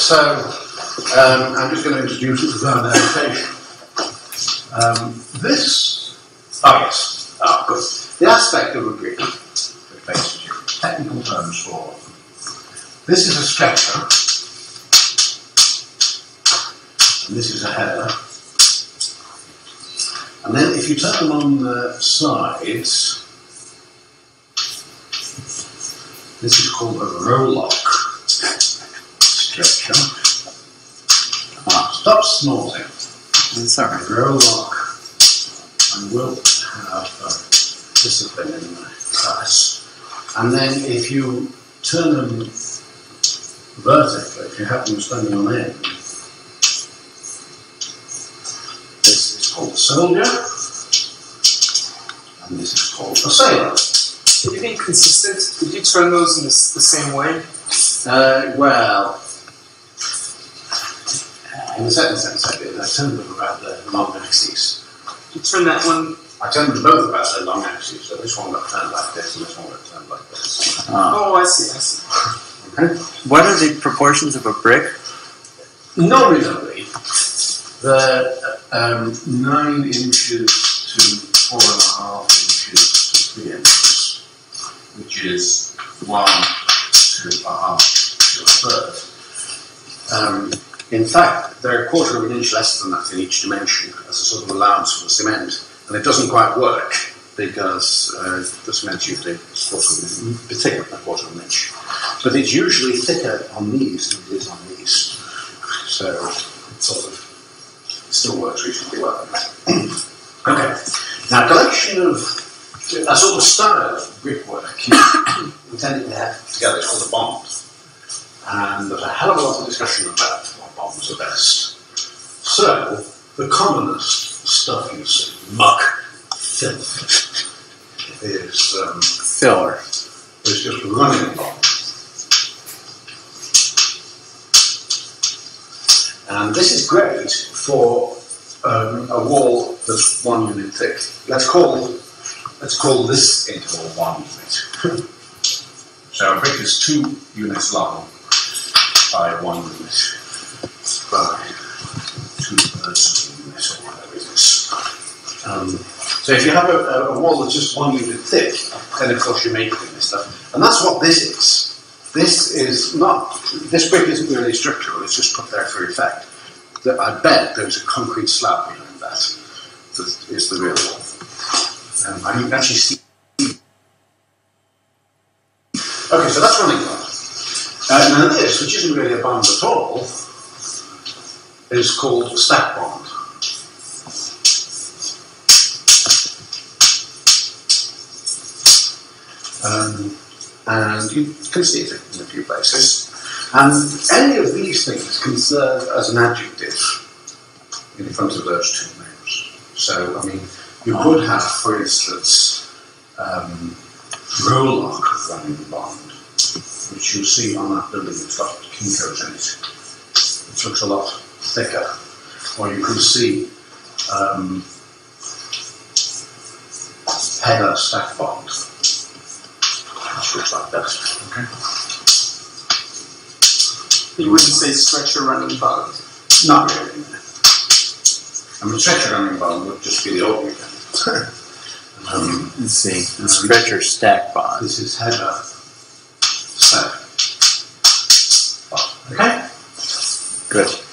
so um, I'm just going to introduce it without adaptation. Um, this, oh yes, oh, good. The aspect of a brick technical terms for. This is a stretcher, and this is a header. And then if you turn them on the sides, this is called a rowlock stretcher. Ah, stop snorting. It's all right. Rowlock. I will have uh, discipline in my class. And then if you turn them vertically, if you have them standing on end, this is called a soldier, and this is called a sailor. Did you be consistent? Did you turn those in the, the same way? Uh, well, in the second sense I did. I turned them about the long axis. You turn that one? I turned them both about the long axis, so this one got turned like this and this one got turned like this. Uh, Oh, I see. I see. Okay? what are the proportions of a brick? Nominally, the um, nine inches to four and a half inches to three inches, which is one to a half to a third. Um, in fact, they're a quarter of an inch less than that in each dimension as a sort of allowance for the cement, and it doesn't quite work because uh, the cement's usually quarter of a quarter of an inch. But it's usually thicker on these than it is on these. So it sort of still works reasonably well. okay. Now collection of a sort of style of brickwork intended to have together is called a bond. And there's a hell of a lot of discussion about bonds are best. So the commonest stuff you see, muck, filth, is um, Filler. is just running along. And this is great for um, a wall that's one unit thick. Let's call let's call this interval one unit. so a brick is two units long by one unit Um, so if you have a, a, wall that's just one unit thick, then of course you're making this stuff. And that's what this is. This is not, this brick isn't really structural, it's just put there for effect. That I bet there's a concrete slab behind that that is the real one. Um, and you can actually see. Okay, so that's running bond. Uh, now this, which isn't really a bond at all, is called stack bond. Um, and you can see it in a few places. And any of these things can serve as an adjective in front of those two names. So, I mean, you could have, for instance, um, Rowlock running bond, which you'll see on that building that's got Kinko's in it, looks a lot thicker. Or you can see um, header stack bond, which looks like that. Okay. You wouldn't say stretcher running bond. Not really. I mean, stretcher running bond would just be the ordinary kind. um, Let's see. Stretcher stack bond. this is header stack. bond. Okay? Good.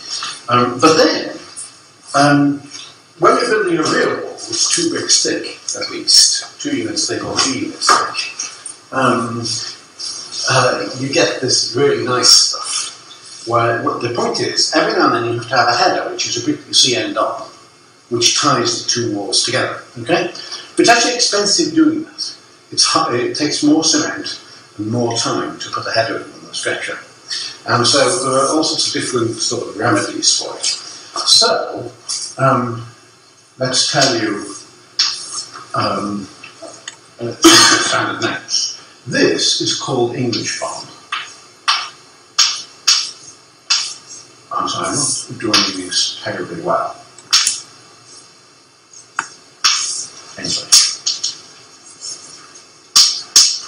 Um, but then, um, when you're building a real wall, it's two bricks thick, at least, two units thick or three units thick, um, uh, you get this really nice stuff. Where what the point is, every now and then you have to have a header, which is a brick you see end on, which ties the two walls together. Okay, but it's actually expensive doing that. It's it takes more cement and more time to put a header in than a stretcher. And so there are all sorts of different sort of remedies for it. So, um, let's tell you um, uh, standard names. This is called English bond. I'm sorry, I'm not doing these terribly well. English.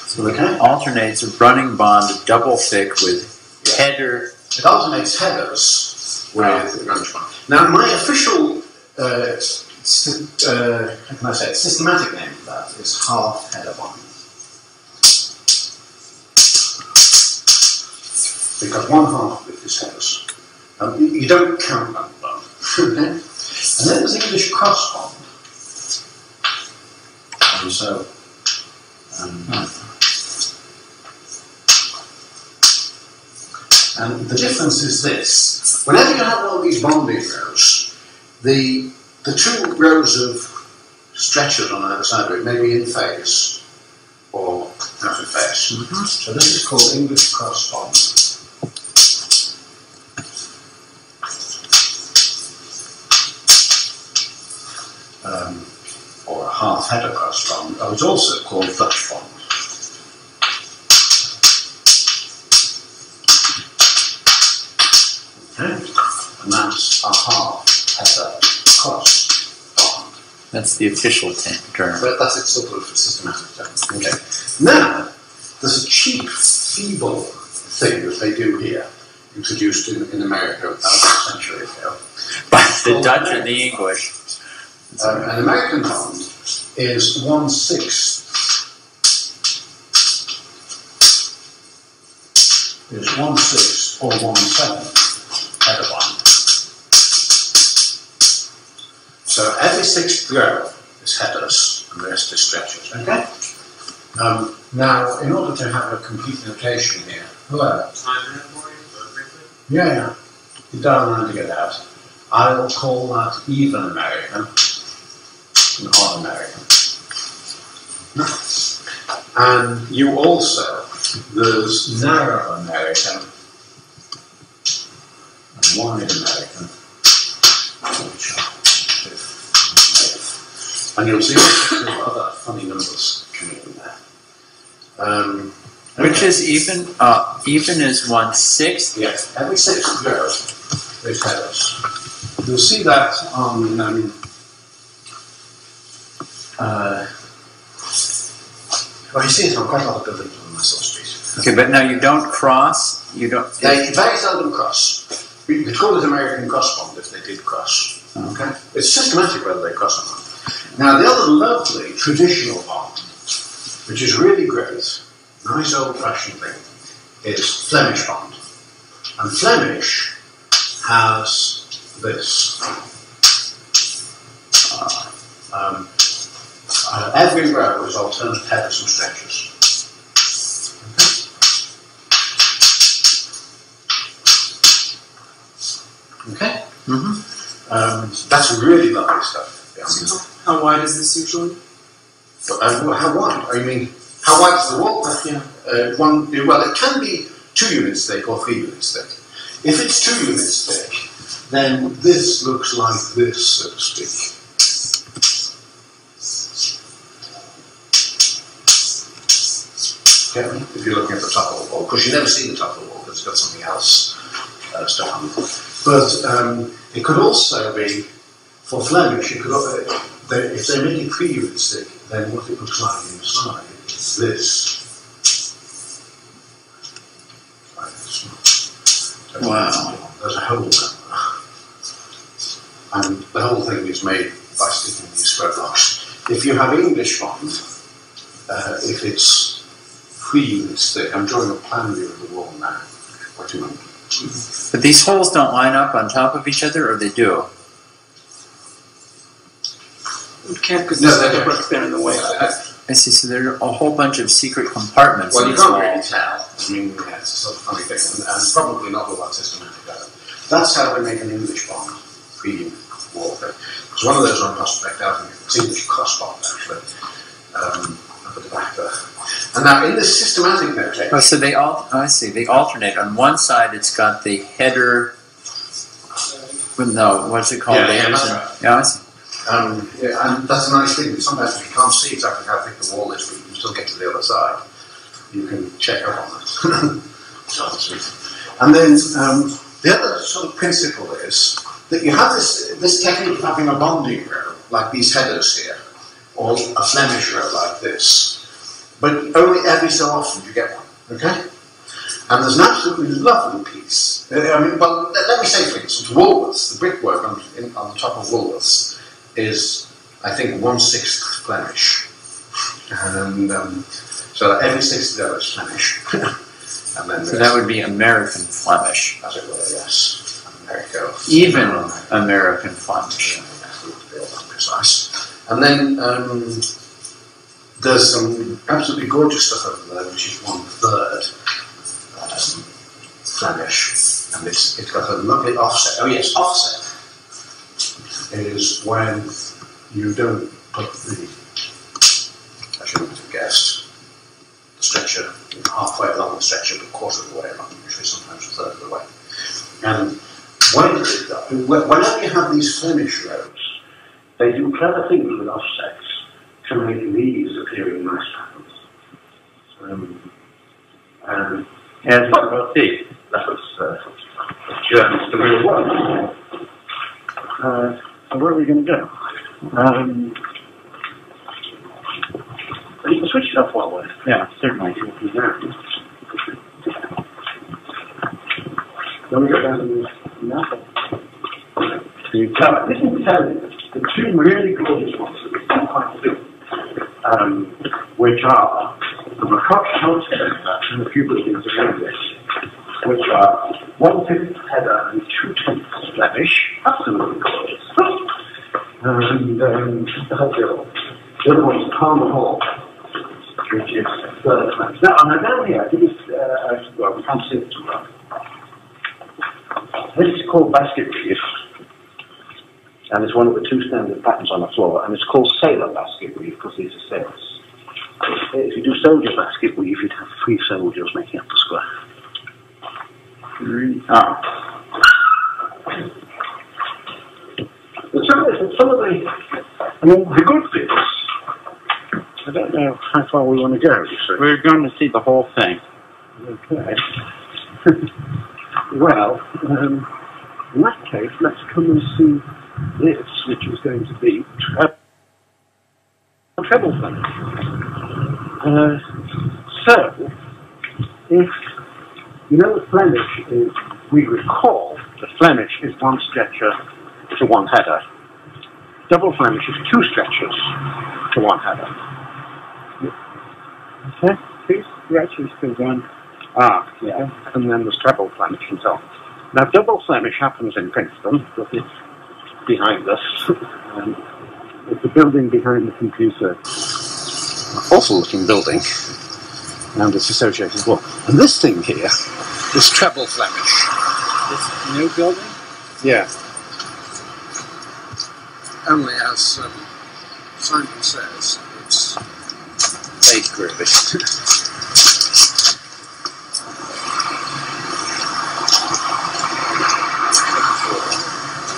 So the alternates a running bond double thick with header it alternates headers with. Now, my official, uh, uh, how can I say it, systematic name for that is half header bond. Because one half of it is headers. Um, you, don't count that bond. okay? And then there's English cross bond. And so, um, And the difference is this. Whenever you have one of these bonding rows, the, the two rows of stretchers on either side of it may be in phase or out of phase. So this is called English cross bond. Um, or a half header cross bond. It's also called Dutch bond. And that's a half header cross bond. That's the official term. But that's its sort of systematic term. Okay. Now, there's a cheap, feeble thing that they do here, introduced in, in America about a century ago. But the Dutch or the English? Um, an American bond is one sixth. Is one sixth or one seventh header bond. So every sixth row is headers and the rest is stretchers. Okay. Um, now, in order to have a complete notation here, hello. Yeah, yeah. You don't want to get out. I'll call that even American and odd American. And you also, there's narrow American wide American. which and you'll see other funny numbers coming in there. Um, Which is even, uh, even is one sixth? Yes, every sixth row is headers. You'll see that on, um, uh, well, you see it on quite a lot of buildings on Nassau Street. Okay, but now you don't cross, you don't, They very seldom cross. You could call it American cross bond if they did cross. Okay? It's systematic whether they cross or not. Now, the other lovely traditional bond, which is really great, nice old fashioned thing, is Flemish bond. And Flemish has this. Uh, um, uh, every row is alternate headers and stretchers. Okay? Mhm. Um, that's really lovely stuff. Yeah. How wide is this usually? But, uh, well, how wide? I mean, how wide is the wall? Uh, Yeah. uh, one, well, it can be two units thick or three units thick. If it's two units thick, then this looks like this, so to speak. Get? If you're looking at the top of the wall, because you never see the top of the wall because it's got something else uh, stuck on it. But um, it could also be, for Flemish, it could, uh, they, if they're making three units then what it looks like inside is this. Like. Wow. There's a hole there. And the whole thing is made by sticking these square blocks. If you have English bond, uh, if it's units I'm drawing a plan view of the wall now. What do you want? But these holes don't line up on top of each other, or they do? You can't because No, there's they like a don't. brick there in the way. I see, so there are a whole bunch of secret compartments Well, in you can't wall. really tell. I mean, yeah, it's a sort of funny thing, and, and probably not all that systematic either. That's how they make an English bond, three wall thing. Because one of those on Prospect Avenue, it's English cross bond actually, um, up at the back there. And now in this systematic notation, Oh, so they all, oh, I see, they alternate. On one side, it's got the header, no, what's it called? Yeah, The yeah, headers that's and- right. Yeah, I see. Um, yeah, and that's a nice thing. Sometimes if you can't see exactly how thick the wall is, but you can still get to the other side. You can check up on that. So that's sweet. And then um, the other sort of principle is that you have this this technique of having a bonding row, like these headers here, or a Flemish row like this, but only every so often you get one. Okay. And there's an absolutely lovely piece. Uh, I mean, well, let, me say, for instance, Woolworths, the brickwork on, in, on the top of Woolworths is, I think, one sixth Flemish. And um, so every sixth is Flemish. and then So that would be American Flemish. as it were, yes. America. Even American Flemish. That precise. And then um, there's some absolutely gorgeous stuff over there, which is one third um, Flemish, and it's it's got a lovely offset. Oh yes, offset is when you don't put the I shouldn't have guessed the stretcher halfway along the stretcher, but quarter of the way along, usually sometimes a third of the way. And when, whenever you have these Flemish roads, they do clever things with offsets to make these appear in nice patterns. Um, and Yes, we'll see. that was uh, the real one. Uh, so where are we going to go? Um, you can switch it up while we're Yeah, certainly. Then we go down to the map. Now, this is tell you the two really gorgeous ones that we can quite do, um, which are the Macoche Hotel and a few buildings around this, which are one tenth header and two tenths Flemish, absolutely gorgeous. And um, the. The other one is Palmer Hall, which is third now down here, I uh, well, we can't see it too well. This is called basket weave, and it's one of the two standard patterns on the floor, and it's called sailor basket weave because these are sailors. If you do soldier basket weave, you'd have three soldiers making up the square. Ah, But some of, the, some of the, I mean, the good bits, I don't know how far we want to go, we're going to see the whole thing. Okay. well, um, in that case, let's come and see this, which is going to be tre- treble Flemish. Uh, so, if you know the Flemish is, we recall the Flemish is one stretcher to one header. Double Flemish is two stretchers to one header. Okay, you're actually still going. Ah, yeah. And then there's treble Flemish and so on. Now, double Flemish happens in Princeton, because it's behind us. um, it's the building behind the computer. Awful looking building. And it's associated with. And this thing here is treble Flemish. This new building? Yeah. Only as um, Simon says, it's Fake, really.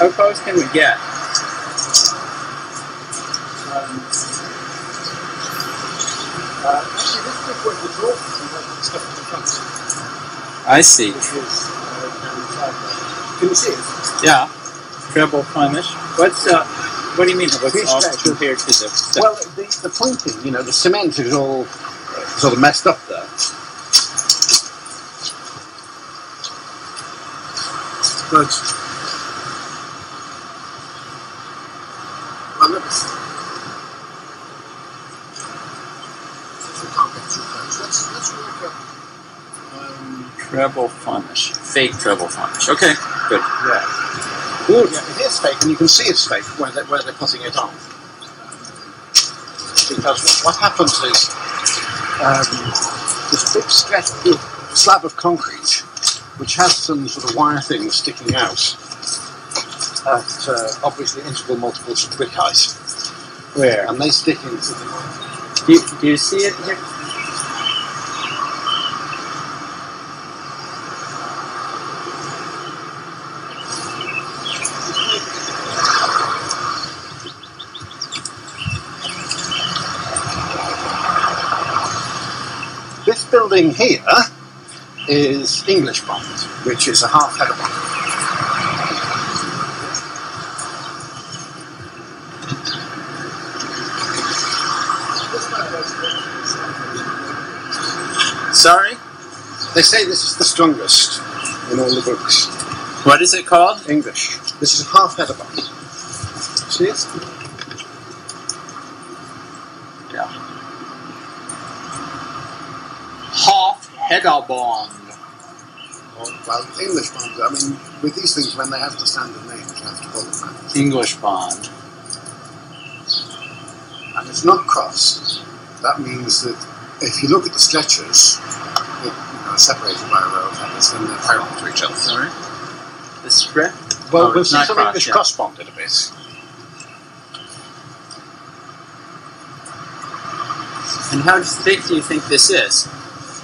How close can we get? Uh, actually, this is where the door stuff in the front, I see. which is uh, down inside there. Can you see it? Yeah. Treble Flemish. What's uh? What do you mean? What's off compared to the? Well, the, the pointing, you know, the cement is all uh, sort of messed up there. But well, look, if we can't get too close, let's let's work up. Um, treble Flemish. Fake treble Flemish. Okay. Good. Yeah. Good. Yeah, it is fake, and you can see it's fake where, they, where they're putting it on. Because what, what happens is um, this big stretch, big slab of concrete, which has some sort of wire things sticking out at uh, obviously integral multiples of brick height, Where? and they stick into the. Do you, do you see it here? This building here is English bond, which is a half header bond. Sorry. They say this is the strongest in all the books. What is it called? English. This is a half header bond. See it? Half header bond. Or, well, English bonds. I mean, with these things, when they have the standard names, you have to call them that. English bond. And it's not cross. That means that if you look at the stretchers, it, you know, separated by a row of headers, then they're parallel to each other. Sorry. The spread. Well, Oh, we'll it's see not some English yeah. cross bonded a bit. And how thick do you think this is?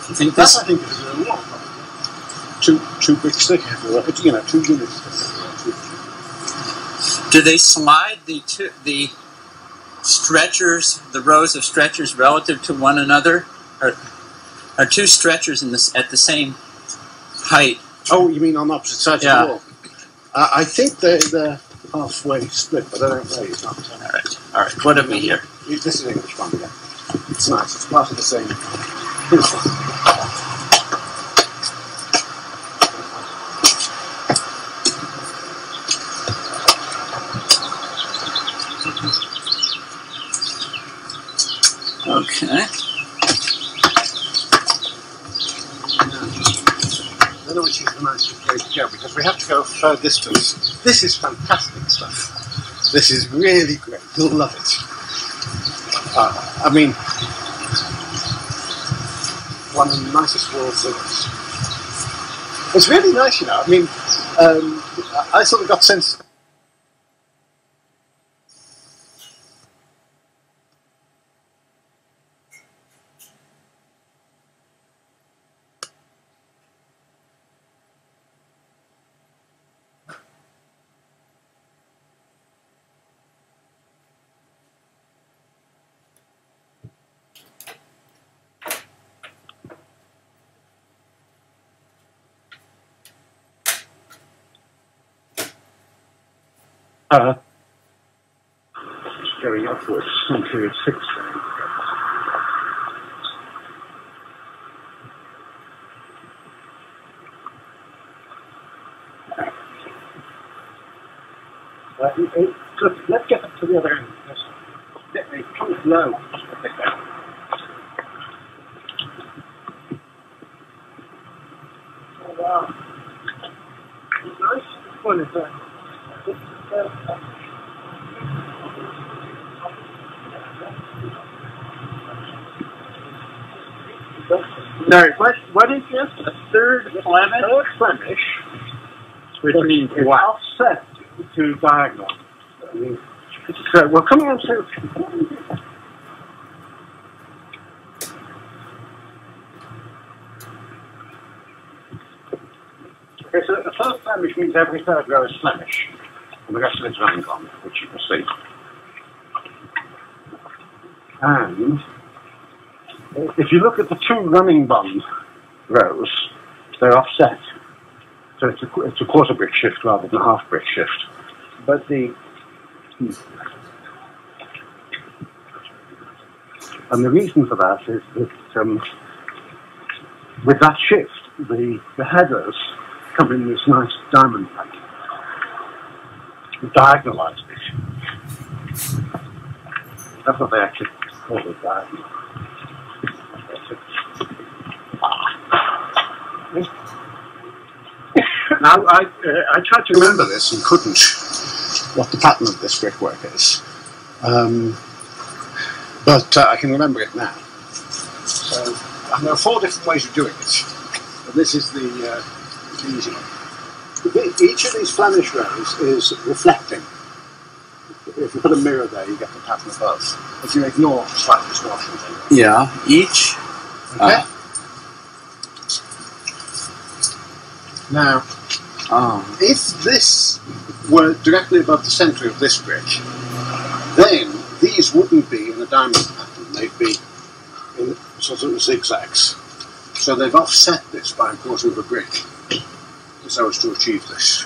You think That this? I think is a wall, probably. Two, two big thick, everywhere. you know, two units thick. everywhere, Do they slide the two, the stretchers, the rows of stretchers relative to one another? Are, are two stretchers in this at the same height? Oh, you mean on opposite sides Yeah. of the wall? Uh, I think they're, they're halfway split, but I don't know. It's not. All right, all right. What have we here? This is English one, yeah. It's nice. It's part of the same principle. Okay. I know which is the nicest way to go because we have to go a far distance. This is fantastic stuff. This is really great. You'll love it. Uh, I mean, one of the nicest there is. It's really nice, you know. I mean, um, I I sort of got sense. Uh, going upwards into six. Uh, it- it- let's get up to the other end. Yes. It comes low. Oh, wow. It's nice. Which one is that? This is, uh, No, what, what is this? A third Flemish? Third Flemish, Which means what? offset to diagonal. So, well, come here sir. Okay, so the first Flemish means every third row is Flemish, and the rest of it's Rangom, which you can see. And if you look at the two running bond rows, they're offset. So it's a, it's a quarter brick shift rather than a half brick shift. But the and the reason for that is that um, with that shift, the, the headers come in this nice diamond pattern. Diagonalized it. That's what they actually call it, diagonal. Now, I, uh, I tried to remember this and couldn't, what the pattern of this brickwork is. Um, but uh, I can remember it now. So, and there are four different ways of doing it. And this is the, uh, the easy one. Each of these Flemish rows is reflecting. If you put a mirror there, you get the pattern above. If you ignore slight distortions. Yeah. Each. Okay? Uh, Now, oh. if this were directly above the centre of this brick, then these wouldn't be in a diamond pattern, they'd be in sort of zigzags. So they've offset this by a quarter of a brick so as to achieve this.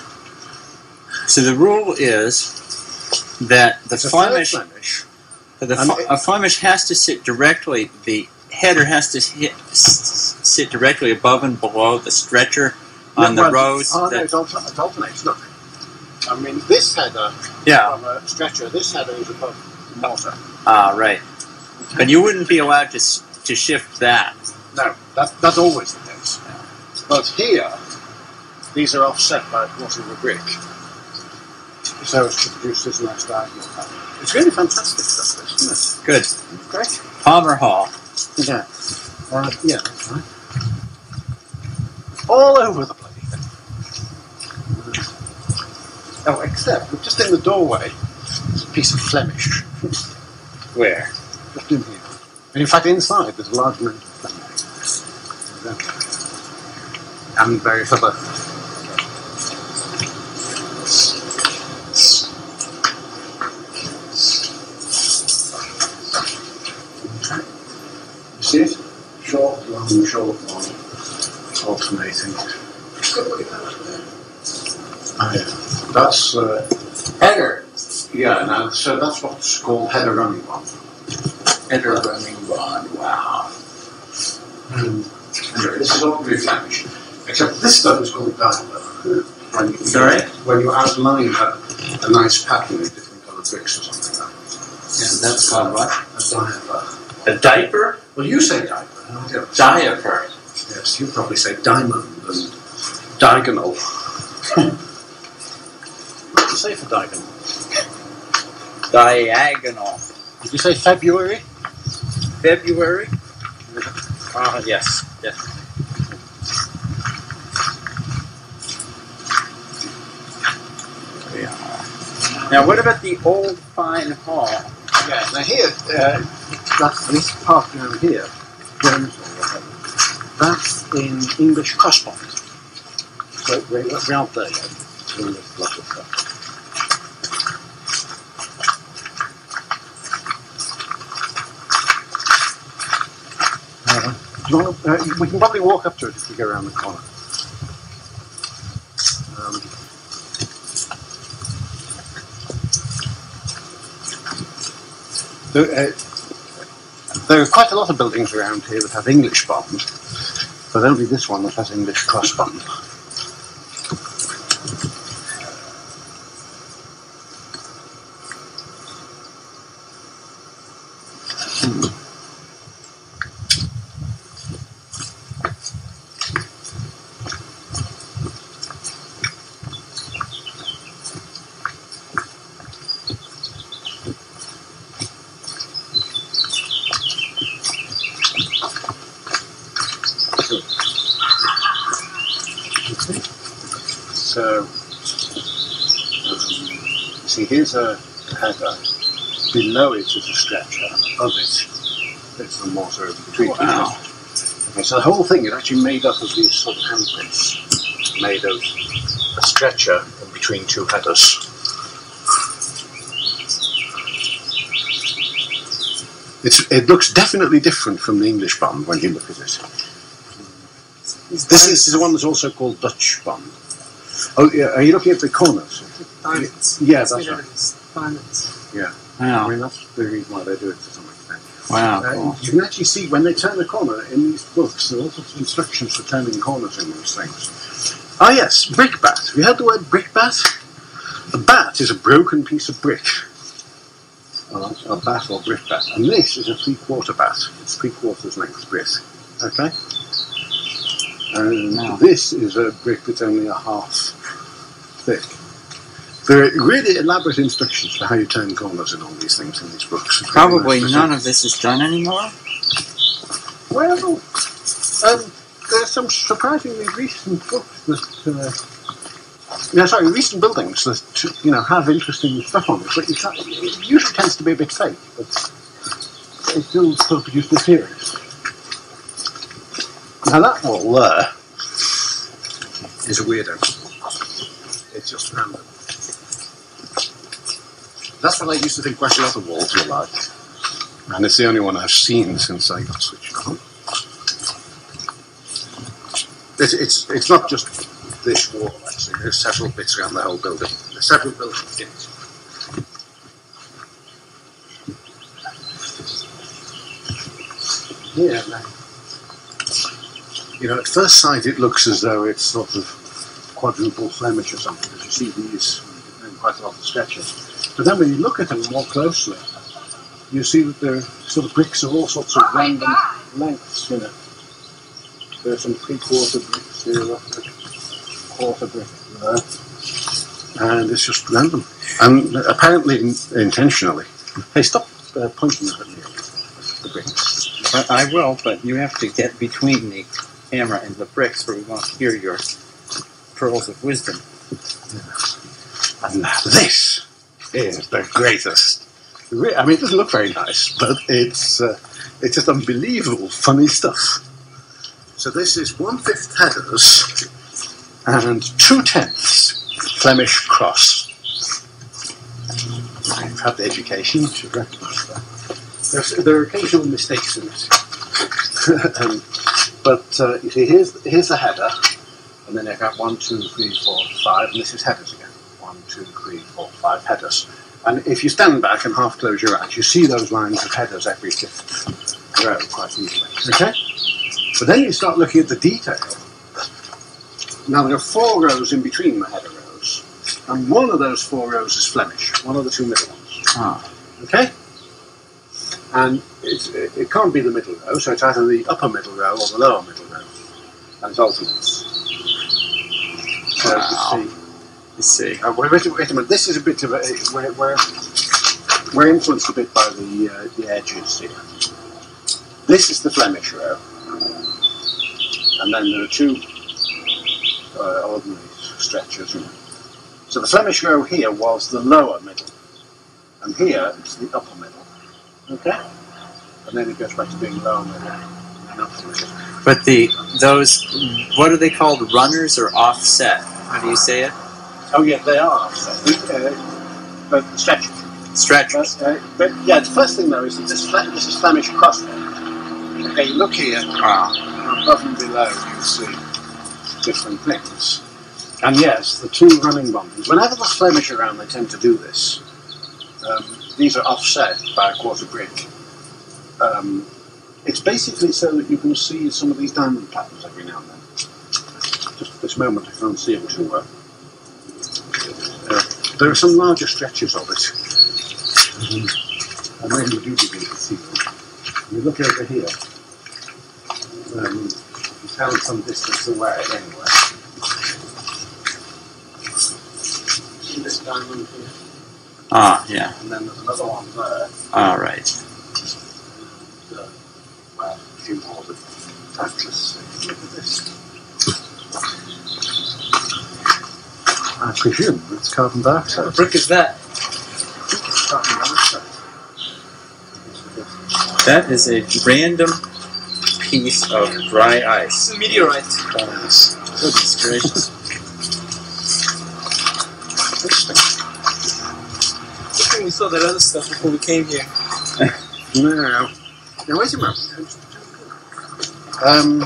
So the rule is that the It's Flemish, Flemish. the it- a Flemish has to sit directly. The header has to hit, s- sit directly above and below the stretcher on the well, rows? Oh, no, that- it, alter- it alternates. Look, I mean, this header yeah. from a stretcher, this header is above the mortar. Ah, right. But you wouldn't be allowed to to shift that. No, that, that's always the case. But here, these are offset by a quarter of a brick. So as to produce this nice diagonal pattern. It's really fantastic stuff, this, isn't it? Good. Great. Palmer Hall. Yeah. Uh, yeah, that's right. All over the bloody thing. Oh, except just in the doorway, there's a piece of Flemish. Where? Just in here. And in fact, inside there's a large amount of Flemish. And various other. Short, long, alternating. Oh, yeah. That's, uh, Header. yeah, now, so that's what's called header running one. Header running bond. Wow. Um, anyway, this is all very Flemish, except this stuff is called diaper. When you, Sorry? When you outline a, a nice pattern in different coloured bricks or something like that. Yeah, that's called what? A diaper. A diaper? Well, you say diaper. Diaper. Yes, you probably say diamond and diagonal. what do you say for diagonal? Diagonal. Did you say February? February? Ah, yes. Yes. Yeah. Now, what about the old Fine Hall? Yeah. Now here, uh, that's this part down here, Jones. That's in English crossbond. So right there. In stuff. Uh, we can probably walk up to it if we go around the corner. Um, there, uh, there are quite a lot of buildings around here that have English bond, but only this one that has English cross bond. So, um, see, here's a header. Below it is a stretcher. Above it, it's the mortar in between. Wow. Okay, so the whole thing is actually made up of these sort of handprints, made of a stretcher in between two headers. It's, it looks definitely different from the English bond when you look at it. This is the one that's also called Dutch bond. Oh, yeah, are you looking at the corners? Diamonds. Yeah, that's right. of Diamonds. I Wow. I mean, that's the reason why they do it to some extent. Wow. Uh, cool. you can actually see when they turn the corner in these books, there are all sorts of instructions for turning corners in these things. Ah, yes, brickbat. Have you heard the word brickbat? A bat is a broken piece of brick. A bat or brickbat. And this is a three quarter bat. It's three quarters length brick. Okay? And Wow. this is a brick that's only a half thick. There are really elaborate instructions for how you turn corners and all these things in these books. Probably nice none of this is done anymore. Well, um, there are some surprisingly recent books that, uh, yeah, sorry, recent buildings that you know have interesting stuff on it, but it usually tends to be a bit fake, but they still still produce the series. Now that wall there is a weirdo. It's just random. That's what I used to think quite a the walls were like. And it's the only one I've seen since I got switched on. It's, it's, it's not just this wall, actually. There's several bits around the whole building. There's several buildings in it. Yeah. You know, at first sight, it looks as though it's sort of quadruple Flemish or something, because you see these quite a lot of sketches. But then when you look at them more closely, you see that they're sort of bricks of all sorts of random lengths, you know. There's some three-quarter bricks here, roughly, quarter brick there, and it's just random. And apparently in- intentionally. Hey, stop uh, pointing at me. The bricks. But I will, but you have to get between the camera and the bricks where we won't hear your pearls of wisdom. And this is the greatest. I mean, it doesn't look very nice, but it's uh, it's just unbelievable funny stuff. So this is one fifth headers and two tenths Flemish cross. I've had the education, should recognise that. There are occasional mistakes in it. um, but uh, you see, here's, here's the header, and then I've got one, two, three, four, five, and this is headers again. One, two, three, four, five headers. And if you stand back and half close your eyes, you see those lines of headers every fifth row quite easily. Okay? But then you start looking at the detail. Now there are four rows in between the header rows, and one of those four rows is Flemish, one of the two middle ones. Ah. Okay? And it's, it, it can't be the middle row, so it's either the upper middle row or the lower middle row. And it's alternates. So Wow. Let's see. Uh, wait, wait, wait a minute. This is a bit of a. We're, we're, we're influenced a bit by the uh, the edges here. This is the Flemish row, and then there are two uh, ordinary stretchers. So the Flemish row here was the lower middle, and here it's the upper middle. Okay, and then it goes back to being lower middle middle. But the those what are they called? Runners or offset? How do you say it? Oh yeah, they are. Uh, but stretchers. Stretchers. But, uh, but yeah, the first thing though is that this, this is Flemish. Okay, you look here, Wow. above and below, you see different things. And yes, the two running bombings, whenever there's Flemish around, they tend to do this. Um, these are offset by a quarter brick. Um, it's basically so that you can see some of these diamond patterns every now and then. Just at this moment, I can't see them too well. Uh, there are some larger stretches of it. Um, and then you do begin to see them. You look over here, um, you found some distance away anyway. See this diamond here? Ah, yeah. And then there's another one there. All right. Uh, well, a few more, but let's. Look at this. I presume it's carbon dioxide. What brick is that? Carbon dioxide. That is a random piece of dry ice. It's a meteorite. Yes. Goodness gracious. Interesting. Good thing we saw that other stuff before we came here. No. Now, wait a moment. Um,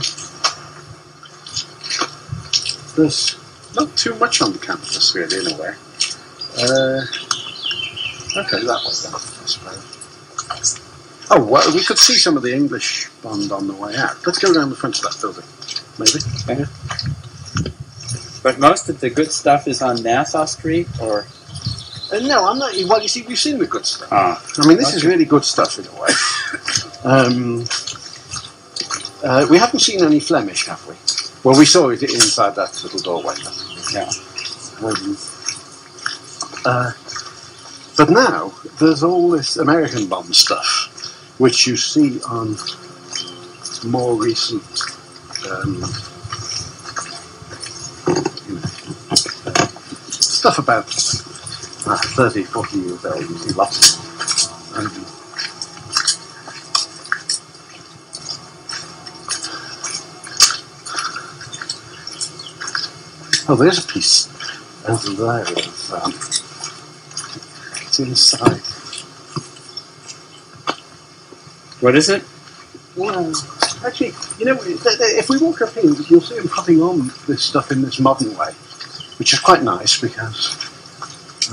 there's not too much on the campus, really, in a way. Uh, okay, that way then, I suppose. Oh, well, we could see some of the English bond on the way out. Let's go down the front of that building, maybe. But most of the good stuff is on Nassau Street, or Uh, no, I'm not. Well, you see, we've seen the good stuff. ah, I mean, this is really good stuff in a way. Um, uh, we haven't seen any Flemish, have we? Well, we saw it inside that little doorway. Yeah. Um, uh, but now there's all this American bond stuff, which you see on more recent. Um, stuff about uh, 30, 40 years old, you see lots. Um, oh, there's a piece over there of. Um, it's inside. what is it? Well, actually, you know, if we walk up here, you'll see them putting on this stuff in this modern way, which is quite nice because.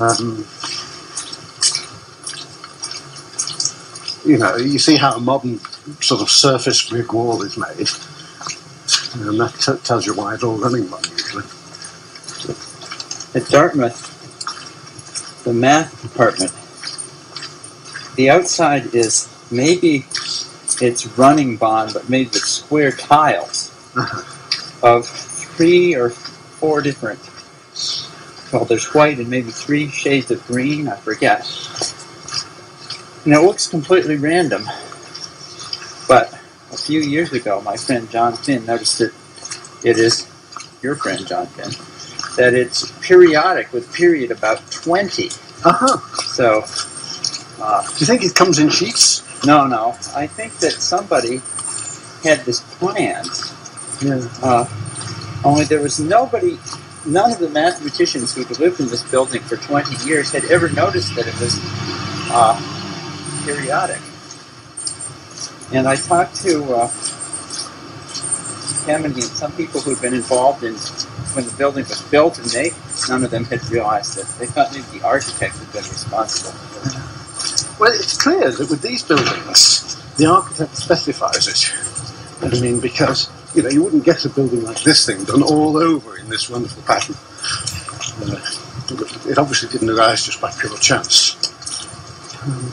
Um, you know, you see how a modern sort of surface brick wall is made. And that t- tells you why it's all running by usually. At Dartmouth, the math department, the outside is maybe it's running bond, but made with square tiles uh-huh. of three or four different. Well, there's white and maybe three shades of green. I forget. And it looks completely random. But a few years ago, my friend John Finn noticed that it is your friend John Finn that it's periodic with period about 20. Uh huh. So, uh, Do you think it comes in sheets? no, no. I think that somebody had this planned. Yeah. Uh, only there was nobody, none of the mathematicians who lived in this building for 20 years had ever noticed that it was uh, periodic. And I talked to uh, and some people who've been involved in when the building was built, and they none of them had realized it. They thought maybe the architect had been responsible. for it. Well, it's clear that with these buildings, the architect specifies it. I mean, because you know you wouldn't get a building like this thing done all over in this wonderful pattern. Uh, it obviously didn't arise just by pure chance. Um,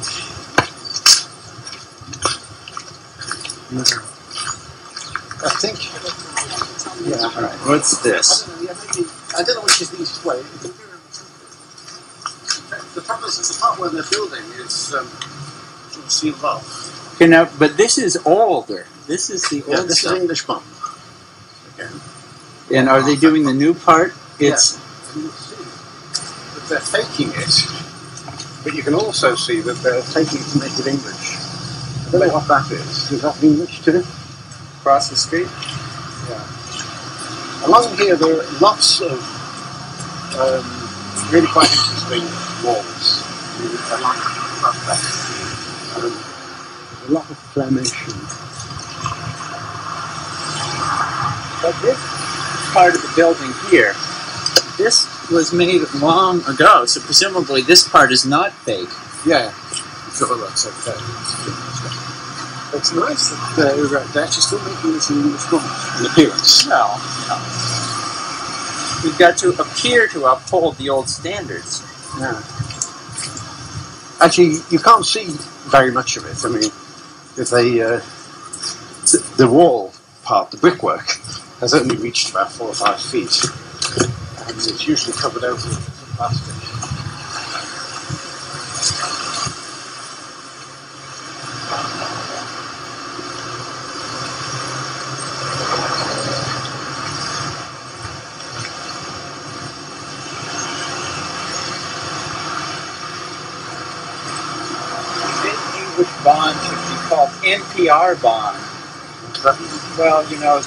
I think. Yeah. All right, what's this? I don't know, I don't know which is the easiest way. The problem is, the part where they're building is um, sort of sealed off. Okay, now, but this is older. This is the Yeah, old this stuff. is English bond. Again. And are they doing the new part? It's see that they're faking it, but you can also see that they're taking it to make it English. I don't know what that is. Is that English too? across the street. Along here, there are lots of um, really quite interesting walls. Along that. Um, a lot of Flemishing. But this part of the building here, this was made long ago, so presumably this part is not fake. Yeah, so that's okay. It's nice that they're, uh, they're actually still making this in form. In appearance. No, no. We've got to appear to uphold the old standards. Yeah. Actually, you can't see very much of it. I mean, if they, uh, the, the wall part, the brickwork, has only reached about four or five feet, and it's usually covered over with plastic. Big English bond should be called NPR bond. Well, you know,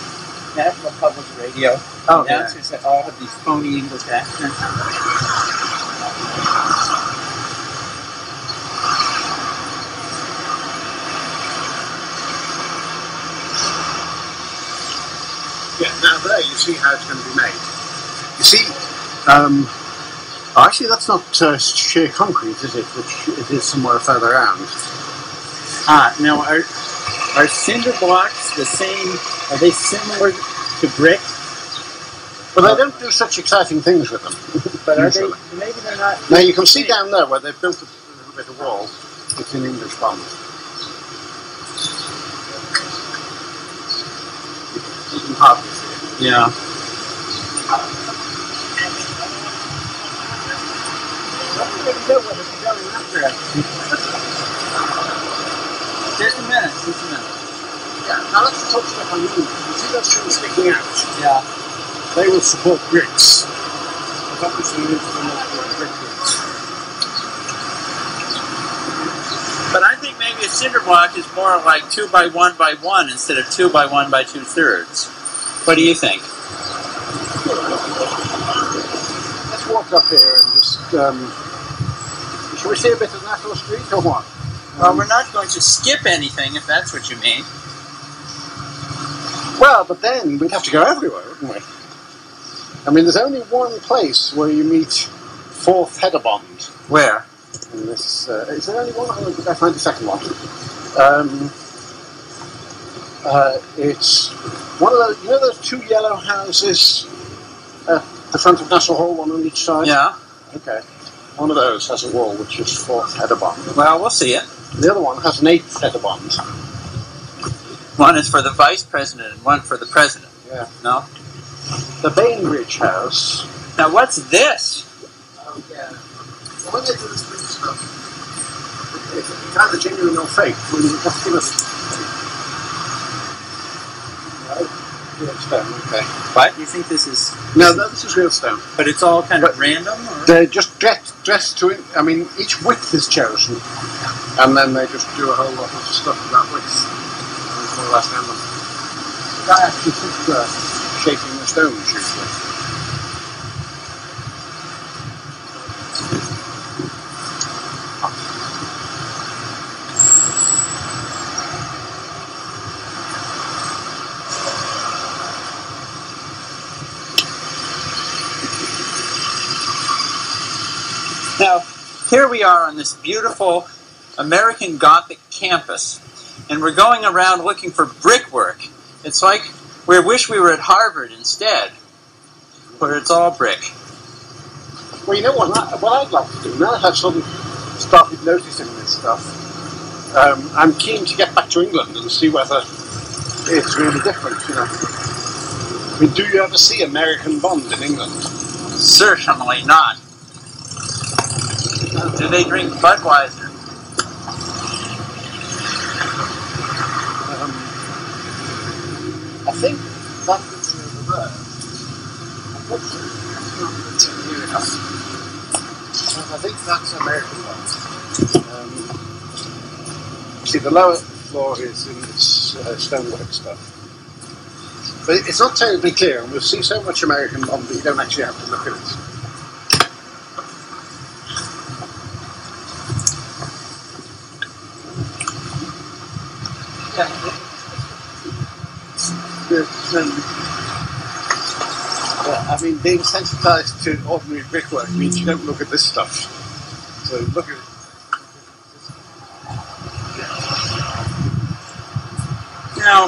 National Public Radio. Oh, yeah. announcers that all have these phony English accents. Yeah, now there you see how it's going to be made. You see, um, actually that's not uh, sheer concrete, is it? Which it is somewhere further around. Ah, now are are cinder blocks the same? Are they similar to brick? But they don't do such exciting things with them. But are they? Usually. Maybe they're not. Now you can see down there where they've built a little bit of wall. It's in English bond. You can hardly see it. Yeah. Just a minute. Just a minute. Yeah, now the top stuff I mean. You see those trees sticking out? Yeah. They will support bricks. But obviously you need to brick bricks. But I think maybe a cinder block is more like two by one by one instead of two by one by two thirds. What do you think? Let's walk up here and just. Um, shall we see a bit of Nassau Street or what? Well, we're not going to skip anything if that's what you mean. Well, but then we'd have to go everywhere, wouldn't we? I mean, there's only one place where you meet Fourth Header Bond. Where? in this. Uh, is there only one? I find the second one? Um, uh, it's One of those, you know those two yellow houses at the front of Nassau Hall, one on each side? Yeah. Okay. One of those has a wall which is four header bond. Well, we'll see it. The other one has an eighth set of bond. One is for the vice president and one for the president. Yeah. No. The Bainbridge House. Now, what's this? Oh yeah. When they do this big stuff, it's either genuine or fake. When you have to give us. Right? Real stone. Okay. What? You think this is? No, that- this is real stone. But it's all kind of random. Or? They just dressed, dress to it. I mean, each width is chosen, and then they just do a whole lot of stuff with that width. And it's more or less random. The guy actually took uh, shaping the stones usually. Now, here we are on this beautiful American Gothic campus, and we're going around looking for brickwork. It's like we wish we were at Harvard instead, where it's all brick. Well, you know what? I, what I'd like to do now that I've sort of started noticing this stuff, um, I'm keen to get back to England and see whether it's really different. You know. I mean, do you ever see American Bond in England? Certainly not. Do they drink Budweiser? Um, I think. Unfortunately, I. I think that's American Bond. Um, see, the lower floor is in this uh, stonework stuff. But it's not terribly clear, and we'll see so much American Bond that you don't actually have to look at it. Um, uh, I mean, being sensitized to ordinary brickwork means you don't look at this stuff. So look at it. Now,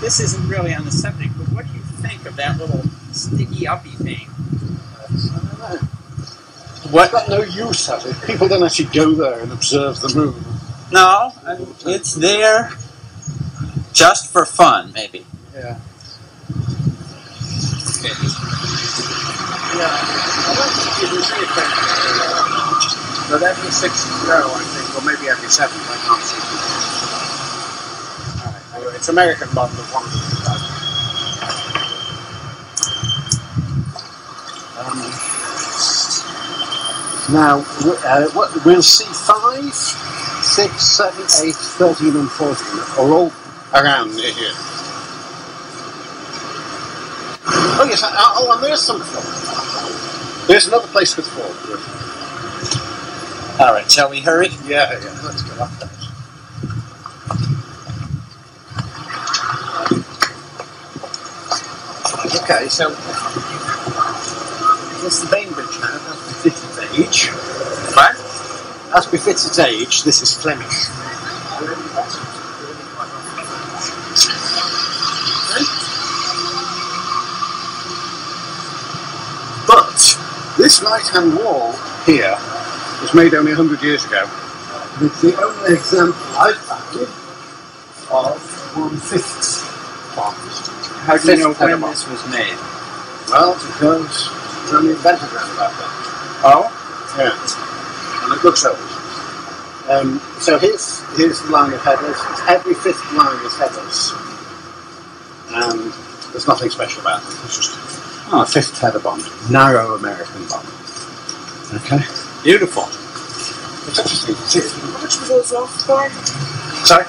this isn't really on the subject, but what do you think of that little sticky uppy thing? What? It's got no use has it. People don't actually go there and observe the moon. No, it's there just for fun, maybe. Yeah. Okay. Yeah. I don't think you can see it there. But every six row, I think, or maybe every seven, I can't see. Alright, anyway, it's American Bond of one. Um, now, uh, what, we'll see five, six, seven, eight, thirteen, and 14 are all around near here. Oh, yes, uh, oh, and there's some four. There's another place with four. All right, shall we hurry? Yeah, yeah, let's get up there. Okay, so this the Bainbridge now, as befits its age. As befits its age, this is Flemish. But this right-hand wall here was made only 100 years ago. It's the only example I've found of one-fifth. How do you know when this was made? Well, because it was only invented around about then. Oh? Yeah. And it looks old. Um, so here's, here's the line of headers. It's every fifth line is headers. And there's nothing special about them. It's just a fifth header bond. Narrow American bond. Okay. Beautiful. It's interesting to see. How much were those off for? Sorry?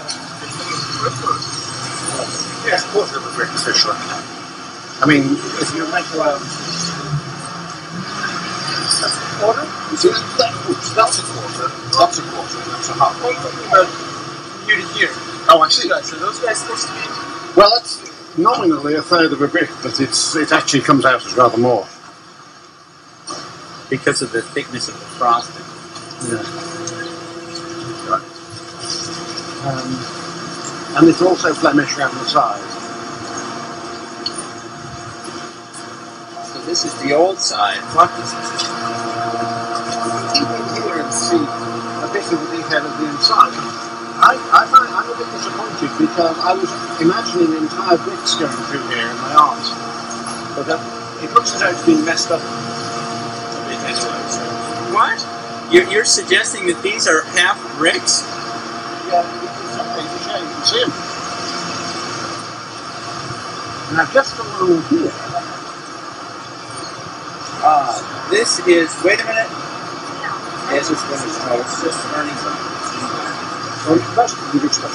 Yeah, quarter of a brick officially. I mean, if you make a um, Quarter? you see, that, oops, that's a quarter, that's a quarter, that's a half. I'm talking about year to year. Oh, I see. Guys, are those guys supposed to be? Well, that's nominally a third of a brick, but it's it actually comes out as rather more. Because of the thickness of the frosting. Right. Um, and it's also Flemish around the side. So this is the old side. What is this? See a bit of the detail of the inside. I, I find I'm a bit disappointed because I was imagining entire bricks going through here in my art. But uh, it looks as though it's been messed up a bit. So, What? You're, you're suggesting that these are half bricks? yeah, it's okay to shame. You can see them. Now, just along here, Ah, this is. Wait a minute. Yes, it's finished. No, it's just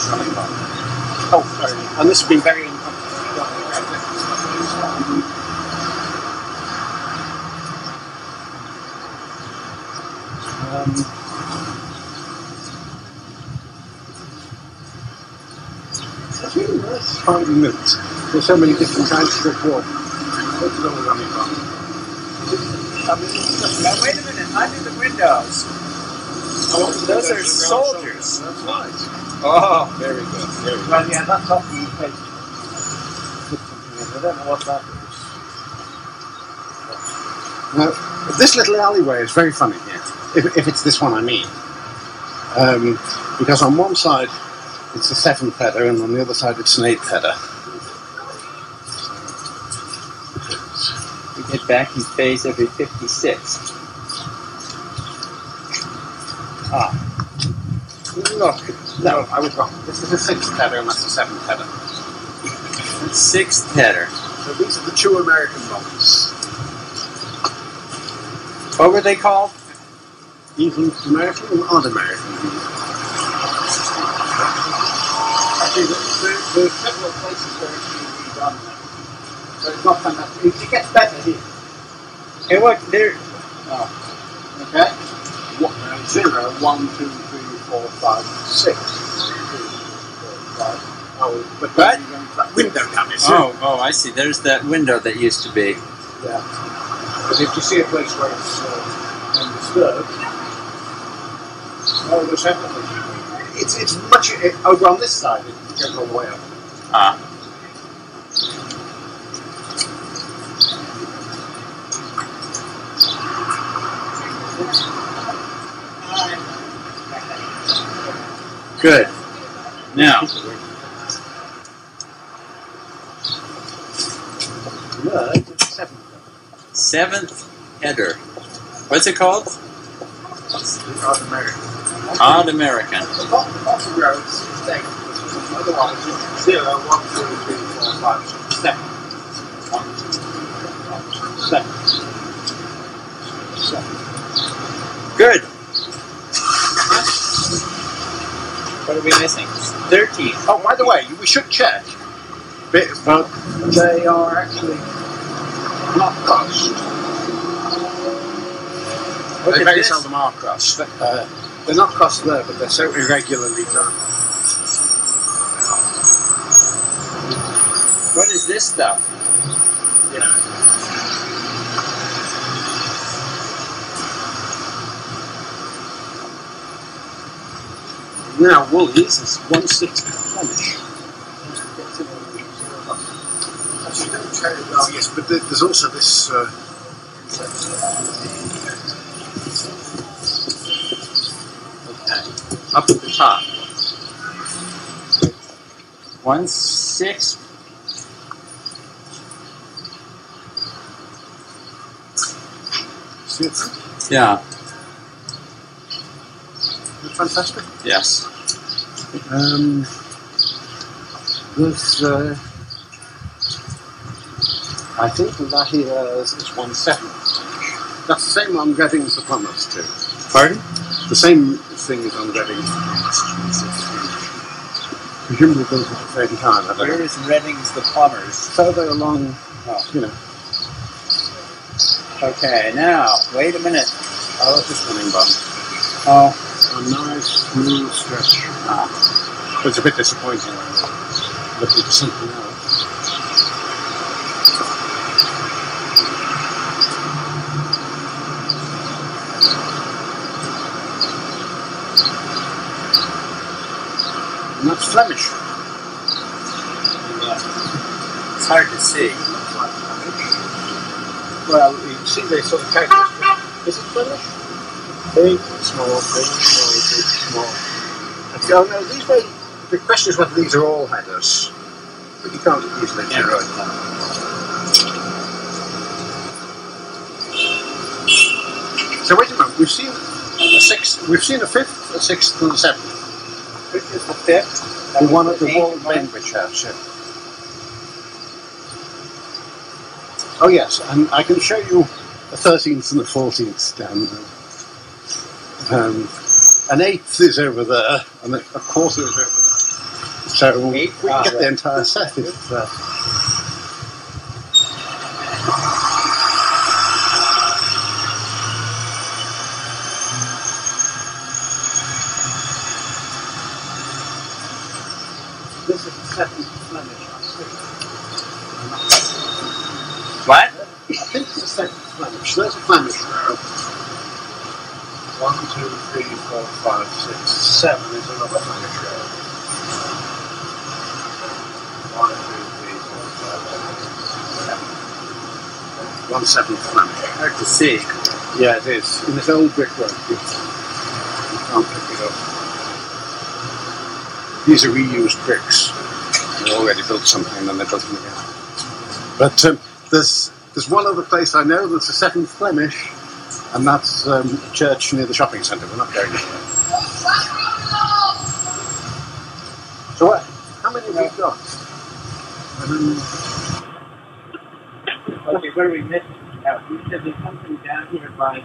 coming on. Oh, sorry. And this has been very uncomfortable. Um, it's really nice there's so many different kinds of brick. What's? I mean, it's just Now, wait a minute. Under the windows. Those are soldiers. That's right. Oh, very good. Very good. Well, yeah, that's often the case. I don't know what that is. Now, this little alleyway is very funny here, if, if it's this one I mean. Um, because on one side it's a seven header, and on the other side it's an eight header. We get back in phase every 56. Look, no, I was wrong. This is a sixth header, and that's a seventh header. Sixth header. So these are the two American bonds. What were they called? Even American and odd American. Actually, there, there, there are several places where it's been redone. So it's not fantastic. It, it gets better here. Hey, look, they're. Oh, okay? Zero, one, two, three, four, five, six. Two, four, five. Oh, but What? then you go into that window down there. Oh, oh, I see. There's that window that used to be. Yeah. But if you see a place where it's uh, undisturbed, oh, there's definitely. It's, it's much. It, over on this side, it goes all the way up. Ah. Good. Now, No, it's seven. seventh header. What's it called? Odd American. Odd American. The bottom, the bottom row is is eight. Otherwise, it's zero, one, two, three, four, five, six, seven. One, two, three, four, five, six, seven. Seven. Good. What are we missing? Thirteen. Oh, by the way, we should check. They are actually not crossed. Look they very this. seldom are crossed. Uh, they're not crossed there, but they're so irregularly done. What is this stuff? Yeah. Now, Woolies is one sixth Flemish. Actually, don't tell you- Oh, yes, but there's also this. Uh, Okay. Up at the top. One six. see? Yeah. Isn't fantastic? Yes. Um, there's, uh, I think that here is, is one seventh. That's the same on Reading as the plumbers too. Pardon? The same thing is on Reading. Presumably those are the same time. I don't Where know. is Redding's the plumbers? Further along, oh, you know, Okay, now wait a minute. oh, that's just running bond. Oh, A nice smooth stretch. Ah. It's a bit disappointing. Looking for something else. and that's Flemish. It's hard to see. Well, you see they sort of characteristics. Is it Flemish? Big, small, big. Oh, no, these may, the question is whether these are all headers. But you can't easily generate that. So wait a minute, we've seen a sixth, we've seen a fifth, a sixth, and a seventh. Which is the fifth? The one at the Wall? Language House, yeah. Oh yes, and I can show you a thirteenth and a fourteenth down there. Um, an eighth is over there, and a, quarter is over there. So we can get the entire set if. Uh, this is the second Flemish. What? I think it's the second Flemish. There's a Flemish row. One, two, three, four, five, six, seven is another Flemish row. One, two, three, four, five, six, seven. One seventh Flemish. Hard to see. Yeah, it is. In this old brickwork, you, you can't pick it up. These are reused bricks. They already built something and then they built them again. But um, there's there's one other place I know that's a second Flemish, and that's um, a church near the shopping centre. We're not going there. So what? Okay, what are we missing? You said there's something down here by.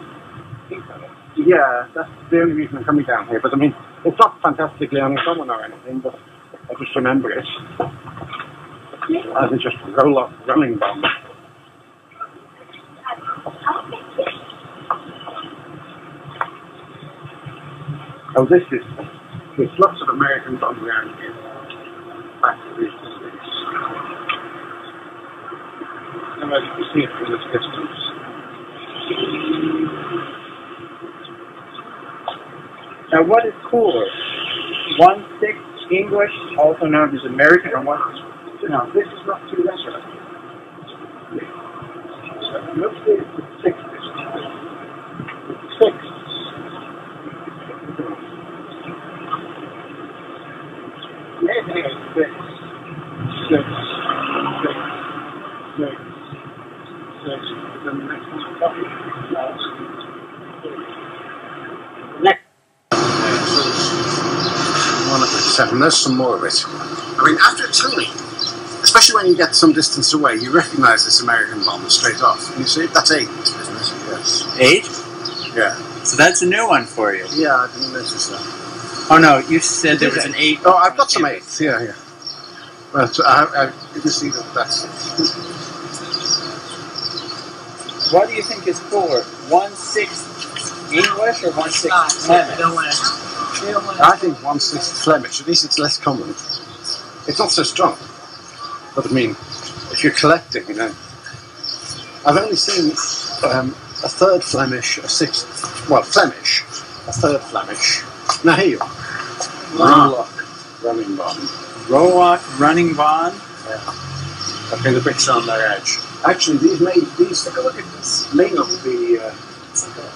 Yeah, that's the only reason I'm coming down here. But I mean, it's not fantastically uncommon or anything, but I just remember it as a just roll up running bond. Oh, this is, there's lots of American bonds around here. Now, what is cooler? One six English, also known as American, or one? No, this is not too it's the six. Six. Six. Six. Six. Six. Six. Then the next one's copy. Next. One of it, seven. There's some more of it. I mean, after funny, especially when you get some distance away, you recognise this American bond straight off. And you see, that's eight, isn't it? Yes. Eight? Yeah. So that's a new one for you. Yeah, I didn't notice that. Oh no, you said there was an eight. Oh, I've got some eights. Yeah, yeah. But I, I didn't see that. That's it. What do you think is cooler? One six English or one six Flemish? I think one sixth Flemish. At least it's less common. It's not so strong. But I mean, if you're collecting, you know, I've only seen um, a third Flemish, a sixth, well, Flemish, a third Flemish. Now here you are. Wow. Rowlock running bond. Rowlock running bond. Okay, the bricks are on their edge. Actually, these may these take a look at this. May not be. Uh,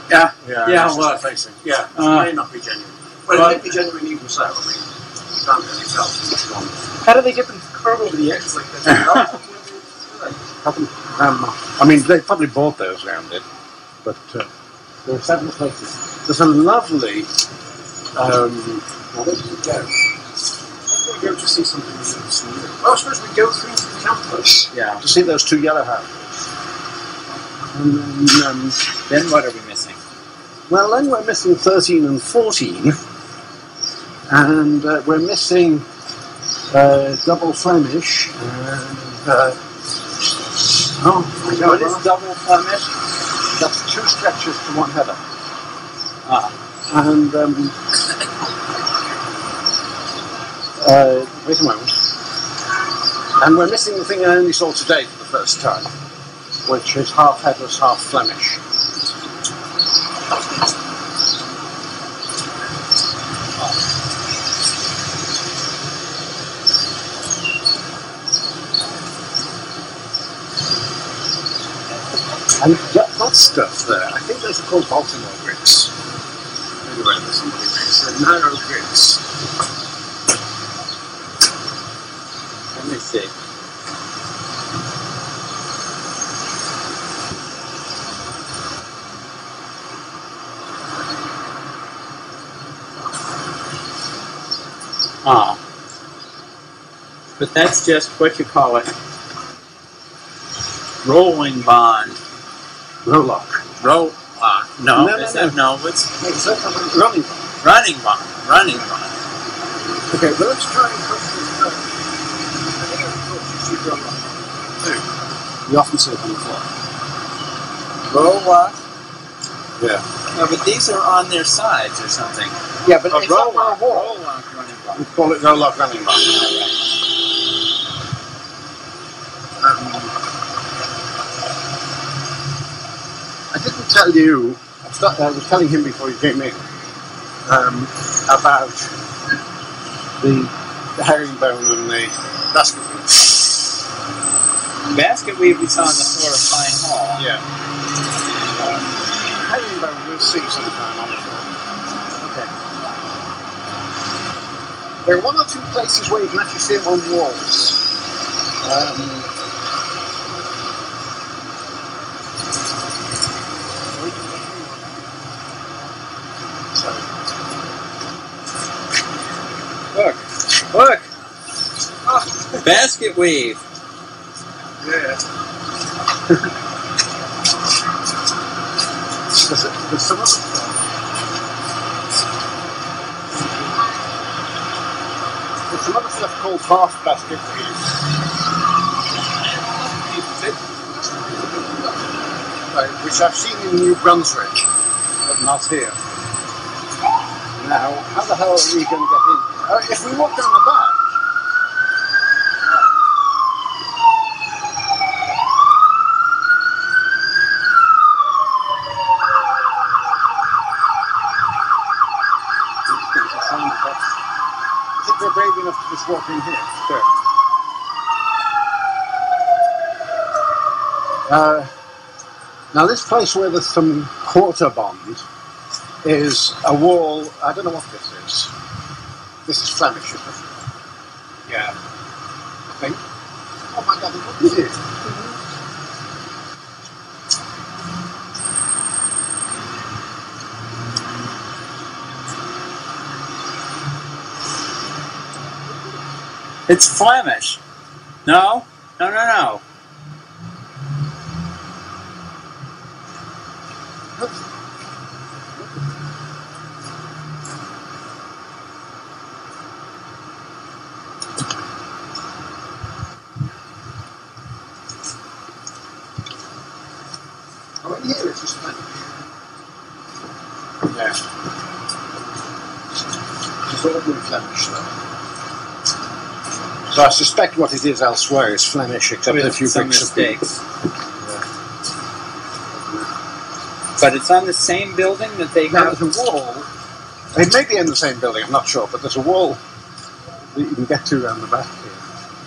Yeah. yeah, Yeah, it's look. facing. Yeah, Uh, may not be genuine. Well, but- it may be genuine even so. I mean, you can't really tell from this one. How do they get them to curve over the edges like that? Um, I mean, they probably bought those around it, but uh, there are several places. There's a lovely. Um, well, where we go? Where we go to see something? Oh, I suppose we go through the campus Yeah. to see those two yellow houses. And then, um, Then what are we missing? well, then we're missing 13 and 14, and uh, we're missing uh, double Flemish and. Uh, oh, What God. double Flemish? That's two stretches to one header. Ah and um, uh, wait a moment. And we're missing the thing I only saw today for the first time, which is half headless, half Flemish. And that, that stuff there, I think those are called Baltimore bricks. Anyway, there's somebody grits. Let me see. Ah. But that's just what you call it. Rolling bond. Rowlock. Roll. Uh, no, No, no, no. that- no, it's that a running one? running bond. Running bond. Okay, well let's try and put this down. I think it's called shoot Rowlock. Two. You often see it on the floor. Roll lock. Yeah. No, but these are on their sides or something. Yeah, but A it's on lock. Roll lock running bond. We call it Rowlock running bar. Um, I didn't tell you, I, was telling him before he came in, um, about the, the herringbone and the basket weave. Basket weave we saw on the floor of Fine Hall. Yeah. herringbone we'll see sometime on the floor. Okay. There are one or two places where you can actually see them on walls. Um, Look. Look. Basket weave. yeah. there's, a, there's some other stuff. There's some other stuff called half basket Right, which I've seen in New Brunswick, but not here. Now, how the hell are we going to get? Uh, if we walk down the back, I think we're brave enough to just walk in here. Sure. Uh, now, this place where there's some quarter bond is a wall. I don't know what this is. This is Flemish, isn't it? Yeah. I think. Oh my god, what is it? It's Flemish. No no. Oh, in here it's just Flemish. Yeah. It's ordinary Flemish, though. So I suspect what it is elsewhere is Flemish, except With a few some bricks mistakes. But it's on the same building that they Now have. there's a wall. It may be in the same building. I'm not sure, but there's a wall that you can get to around the back here.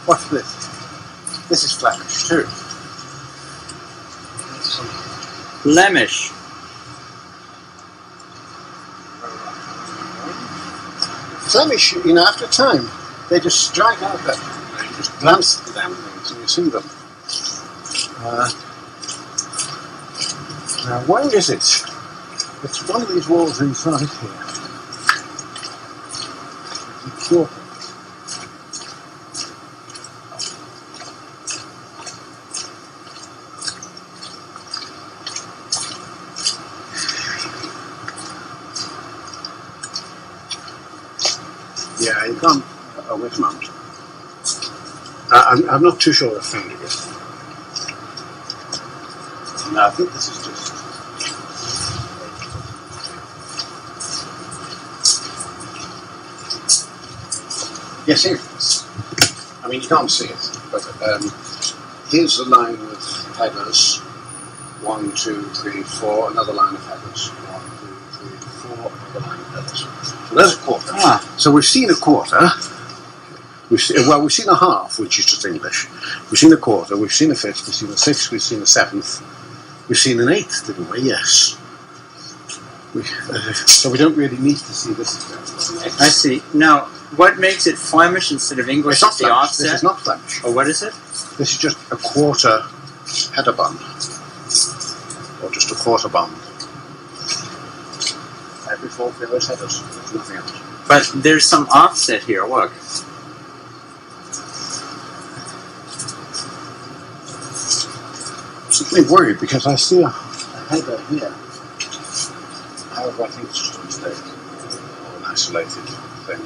What's this? This is Flemish too. Flemish. Flemish, you know, after time, they just strike out that. Glance at the damn and you see them. Uh, now, where is it? It's one of these walls inside here. It's short. Yeah, you can't a wet mount. Uh, I'm, not too sure I found it yet. No, I think this is just. Yes, here it is. I mean, you can't see it, but um, here's a line of headers. One, two, three, four. Another line of headers. One, two, three, four. Another line of headers. So there's a quarter. Ah, So we've seen a quarter. We've well, we've seen a half, which is just English. We've seen a quarter. We've seen a fifth. We've seen a sixth. We've seen a seventh. We've seen an eighth, didn't we? Yes. We, uh, so we don't really need to see this. I see. Now, what makes it Flemish instead of English It's not Flemish. This offset? is not Flemish. Or what is it? This is just a quarter header bond, or just a quarter bond. Every four those headers. Nothing else. But there's some offset here. Look. I'm simply worried because I see a, a header here. However, I think it's just a mistake or an isolated thing.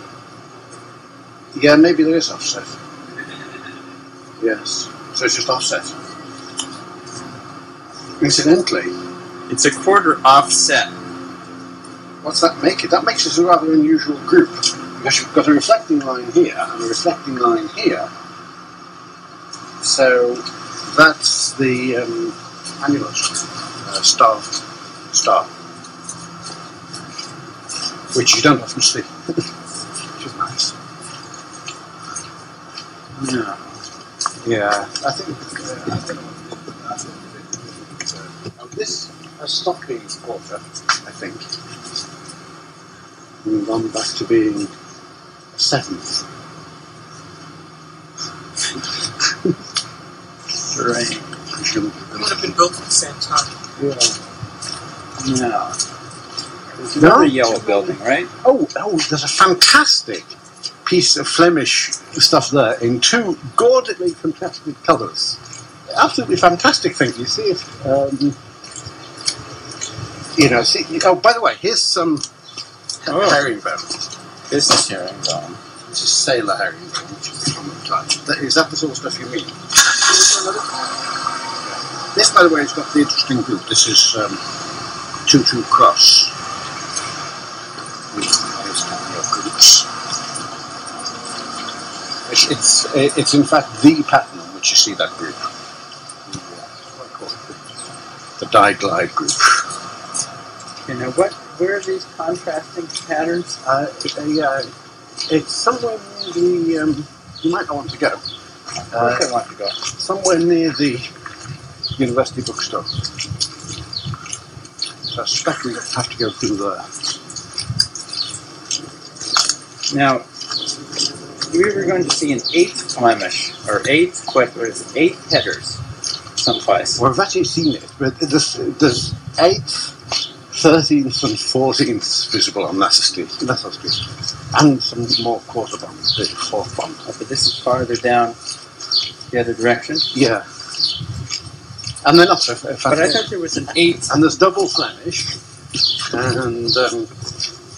Yeah, maybe there is offset. Yes, so it's just offset. Incidentally, It's a quarter offset. what's that make it? That makes us a rather unusual group because you've got a reflecting line here and a reflecting line here. So that's the um, annulus uh, star star, which you don't often see, which is nice. No. Yeah, I think. Uh, I think this has stopped being quarter, I think, and gone back to being a seventh. Right. It would have been built at the same time. Yeah. No. There's No? yellow building, right? Oh, oh, there's a fantastic piece of Flemish stuff there in two gaudily contrasted colours. Absolutely fantastic thing. You see it. Um, you know, see. Oh, by the way, here's some Oh. herringbone. This is herringbone. This is sailor herringbone, which is the common type. That, is that the sort of stuff you mean? This, by the way, has got the interesting group. This is um, two-two cross. It's, it's, it's in fact the pattern which you see that group. The, uh? The diglide group. You know what? Where are these contrasting patterns? Uh, yeah, it's somewhere near the. Um, you might not want to go. Of Uh, I want to go. somewhere near the university bookstore. So I suspect we have to go through there. Now, we were going to see an eighth Flemish, or eighth, what was it, eighth headers someplace. Well, I've actually seen it, but there's, there's 8th, 13th, and 14th visible on Nassau Street, Nassau Street. And some small quarter the fourth bond. Oh, but this is farther down the other direction. Yeah. And they're not so fa- But I thought there was an eight. And there's double Flemish, and um,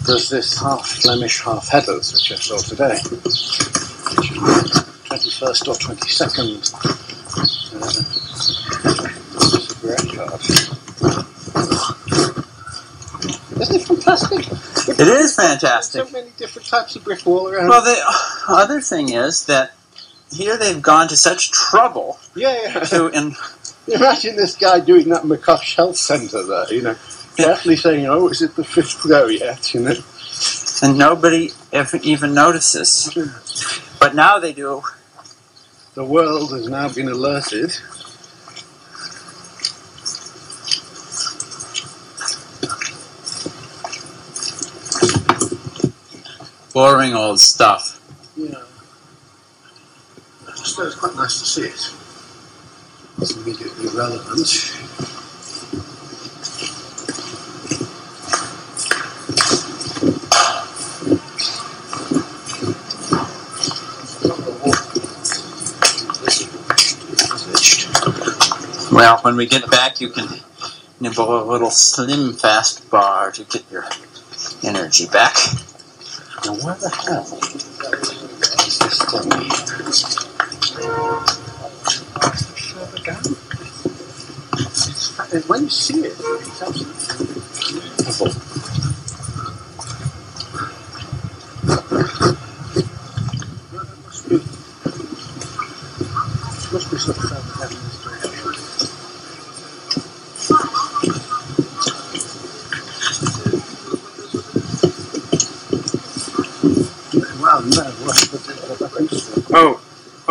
there's this half Flemish, half headers, which I saw today. Which is 21st or 22nd uh, cigarette card. Isn't it fantastic? It is fantastic. So many different types of brick wall around. Well, the other thing is that here they've gone to such trouble yeah, yeah. to, and Imagine this guy doing that McCosh Health Centre there, you know, carefully saying, oh, is it the fifth floor yet, you know? and nobody ever even notices. But now they do. The world has now been alerted. Boring old stuff. Yeah. It's quite nice to see it. It's immediately relevant. Well, when we get back, you can nibble a little slim fast bar to get your energy back. Now, where the hell is this thing? Further down. It's, when you see it, it's absolutely beautiful.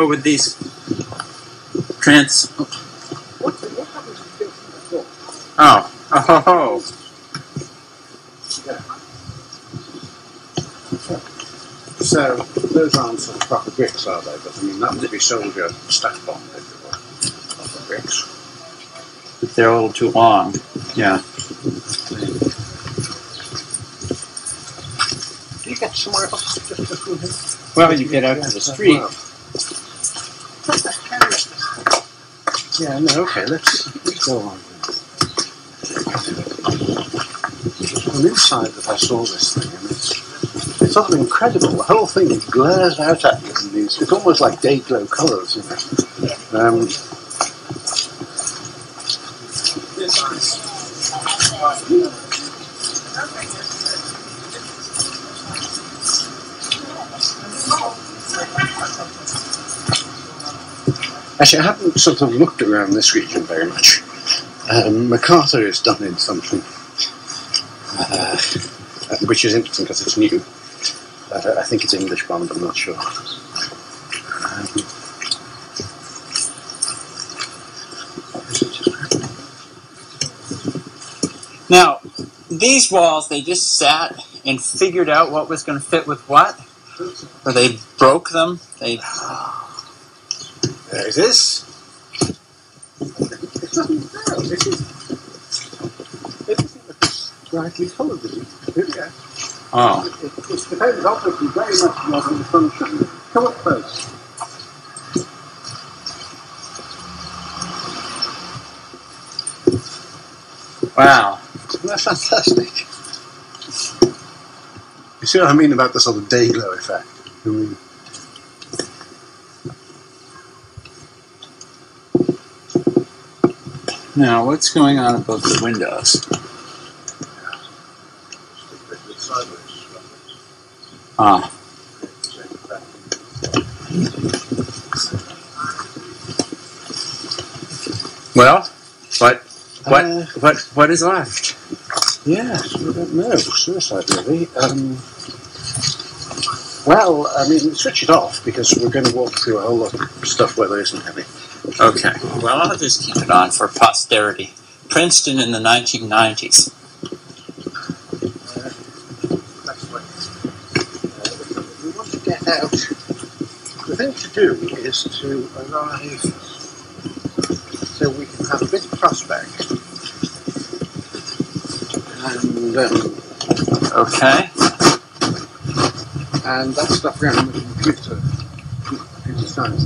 With these trans. What, what happens if you think Oh. Oh. ho, So those aren't sort of proper bricks, are they? But I mean, that would be soldier stack bond if they were proper bricks. ho. They're a little too long. Yeah. Do you get somewhere else just before? Well, you get out to the street. Yeah, no, okay, let's, let's go on. From inside that I saw this thing, and it's, it's sort of incredible. The whole thing glares out at you in these, it's almost like day glow colours, you know. Um, Actually, I haven't sort of looked around this region very much. Um, MacArthur is done in something, uh, which is interesting because it's new. Uh, I think it's English bond, I'm not sure. Um, Now, these walls, they just sat and figured out what was going to fit with what, or they broke them. They there it is. It doesn't fail. It is. It ah. it's brightly coloured. is it? Yeah. oh, It, it depends obviously very much on the function. Come up close. wow. Isn't that fantastic? You see what I mean about the sort of day glow effect? I mean, Now, what's going on above the windows? Ah, well, what, what, Uh, what, what is left? Yes, I don't know. Suicide, really. Um, well, I mean, switch it off because we're going to walk through a whole lot of stuff where there isn't any. Okay. Well, I'll just keep it on for posterity. Princeton in the 1990s. That's right. Uh, we want to get out. The thing to do is to arrive so we can have a bit of prospect. And, um, Okay. and that stuff around the computer. Computer science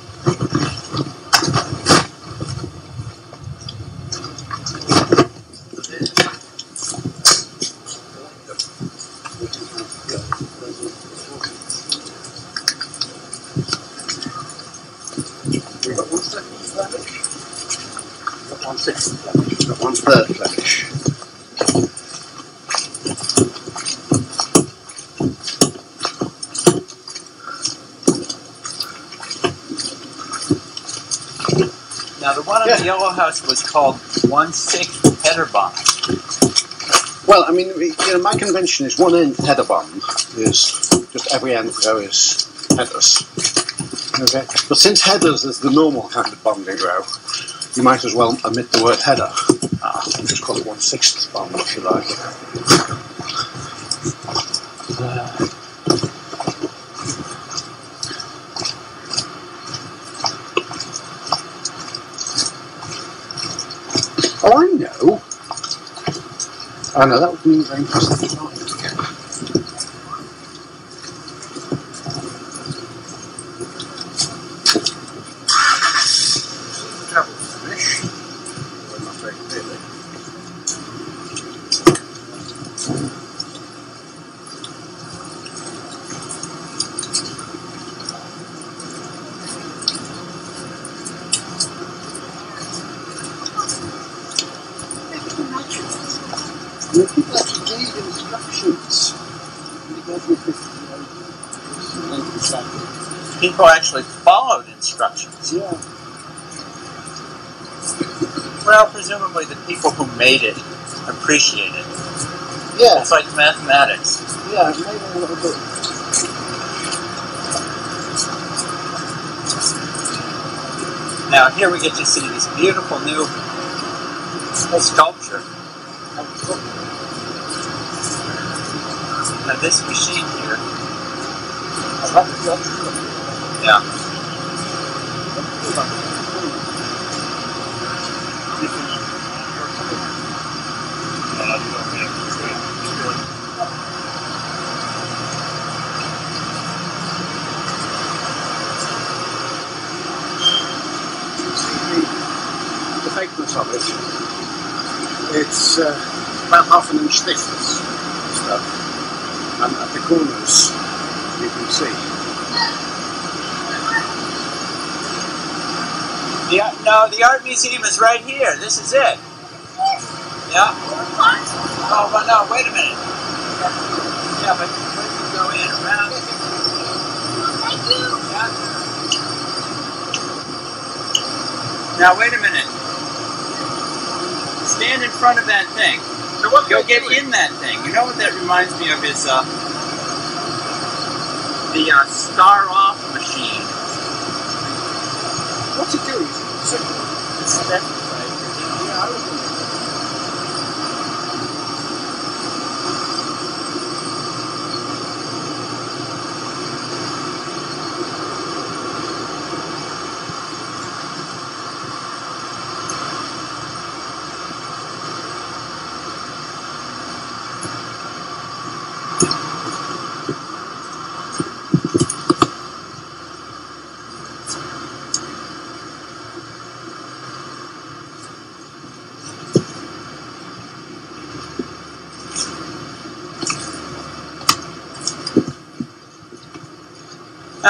one on Yeah. the Yellow House was called One Sixth Header Bond. Well, I mean, you know, my convention is one end header bond is just every end row is headers. Okay. But since headers is the normal kind of bonding row, you might as well omit the word header. Ah, just call it one sixth bond if you like. Oh, I know. Oh no, that would be very interesting. Actually followed instructions. Yeah. Well, presumably the people who made it appreciate it. Yeah, It's like mathematics. yeah, maybe a little bit. Now here we get to see this beautiful new sculpture. Now this machine here. Yeah. the, the thickness of it. It's uh, about half an inch thick, this stuff. And at the corners, you can see. The, no, the art museum is right here. This is it. Yeah. Oh, but no, wait a minute. Yeah, but where do you go in around? Thank you. Yeah. Now wait a minute. Stand in front of that thing. Go get in that thing. You know what that reminds me of is uh, the uh, star off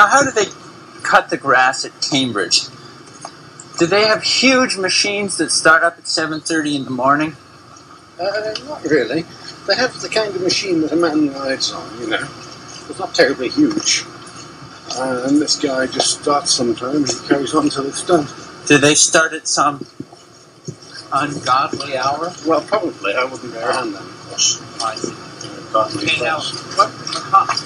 Now, how do they cut the grass at Cambridge? Do they have huge machines that start up at 7:30 in the morning? Uh, not really. They have the kind of machine that a man rides on, you know. It's not terribly huge. Uh, and this guy just starts sometimes and carries on till it's done. Do they start at some ungodly hour? Well, probably. I wouldn't go around them, of course. I see. Okay, now, what,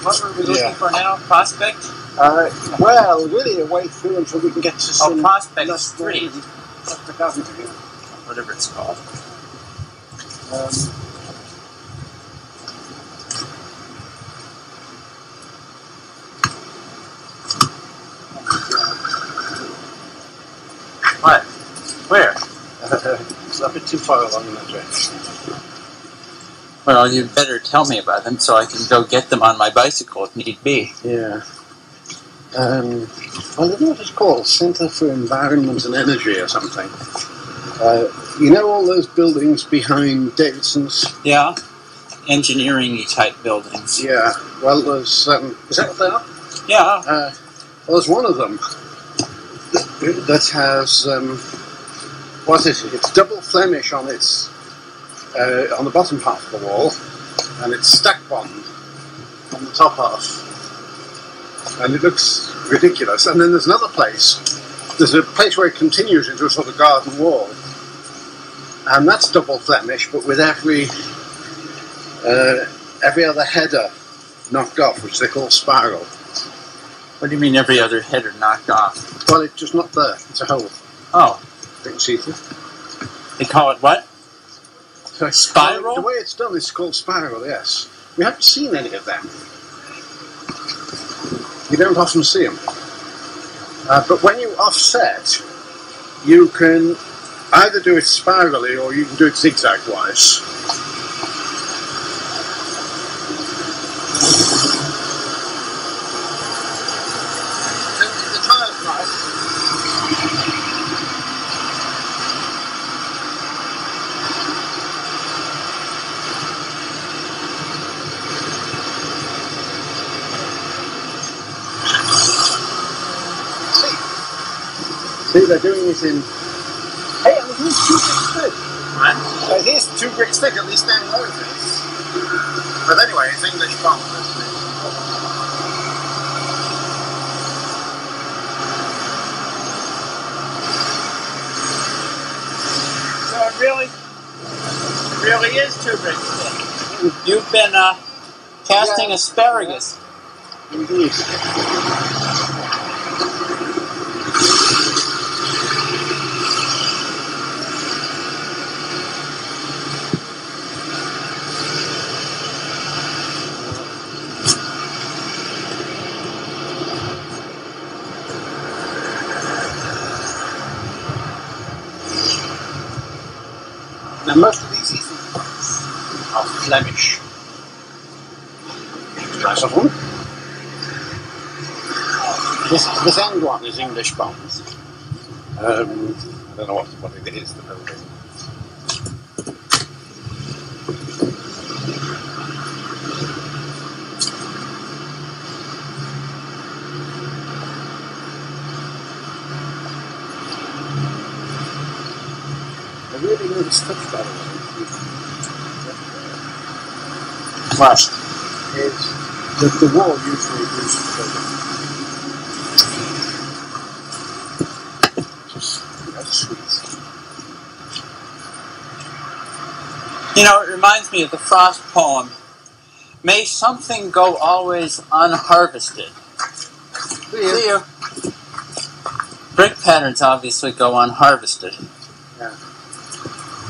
what were we looking Yeah. for now? Prospect? Uh, well, really a way through until we can get to Oh, some... Prospect less- Street, Prospect Avenue. whatever it's called. Um, What? Where? it's a bit too far along in that direction. Well, you better tell me about them so I can go get them on my bicycle if need be. Yeah. Um, I don't know what it's called, Centre for Environment and Energy or something. Uh, you know all those buildings behind Davidson's? Yeah? Engineering type buildings. Yeah. Well, there's, um, is that what they are? Yeah. Uh, well, there's one of them that has, um, what is it? It's double Flemish on its, uh, on the bottom half of the wall, and it's stack bond on the top half. And it looks ridiculous. And then there's another place. There's a place where it continues into a sort of garden wall. And that's double Flemish, but with every uh, every other header knocked off, which they call spiral. What do you mean every other header knocked off? Well, it's just not there. It's a hole. Oh, You can see through. they call it what? So Spiral? The way it's done is called spiral, yes. We haven't seen any of them. You don't often see them. Uh, but when you offset, you can either do it spirally or you can do it zigzag wise. See, they're doing it in. Hey, and here's two bricks thick. What? Uh, here's two bricks thick, at least down low it. But anyway, it's English bond, isn't it? So it really, it really is two bricks thick. You've been uh, casting Yeah. asparagus. Indeed. And most of these easy are Flemish. Try some one. This, this end one is English bonds. Um, I don't know what, what it is, the building. Really noticed touch by the way. Last is the, the wall usually is just that's sweet. You know, it reminds me of the Frost poem. May something go always unharvested. See you. Brick patterns obviously go unharvested.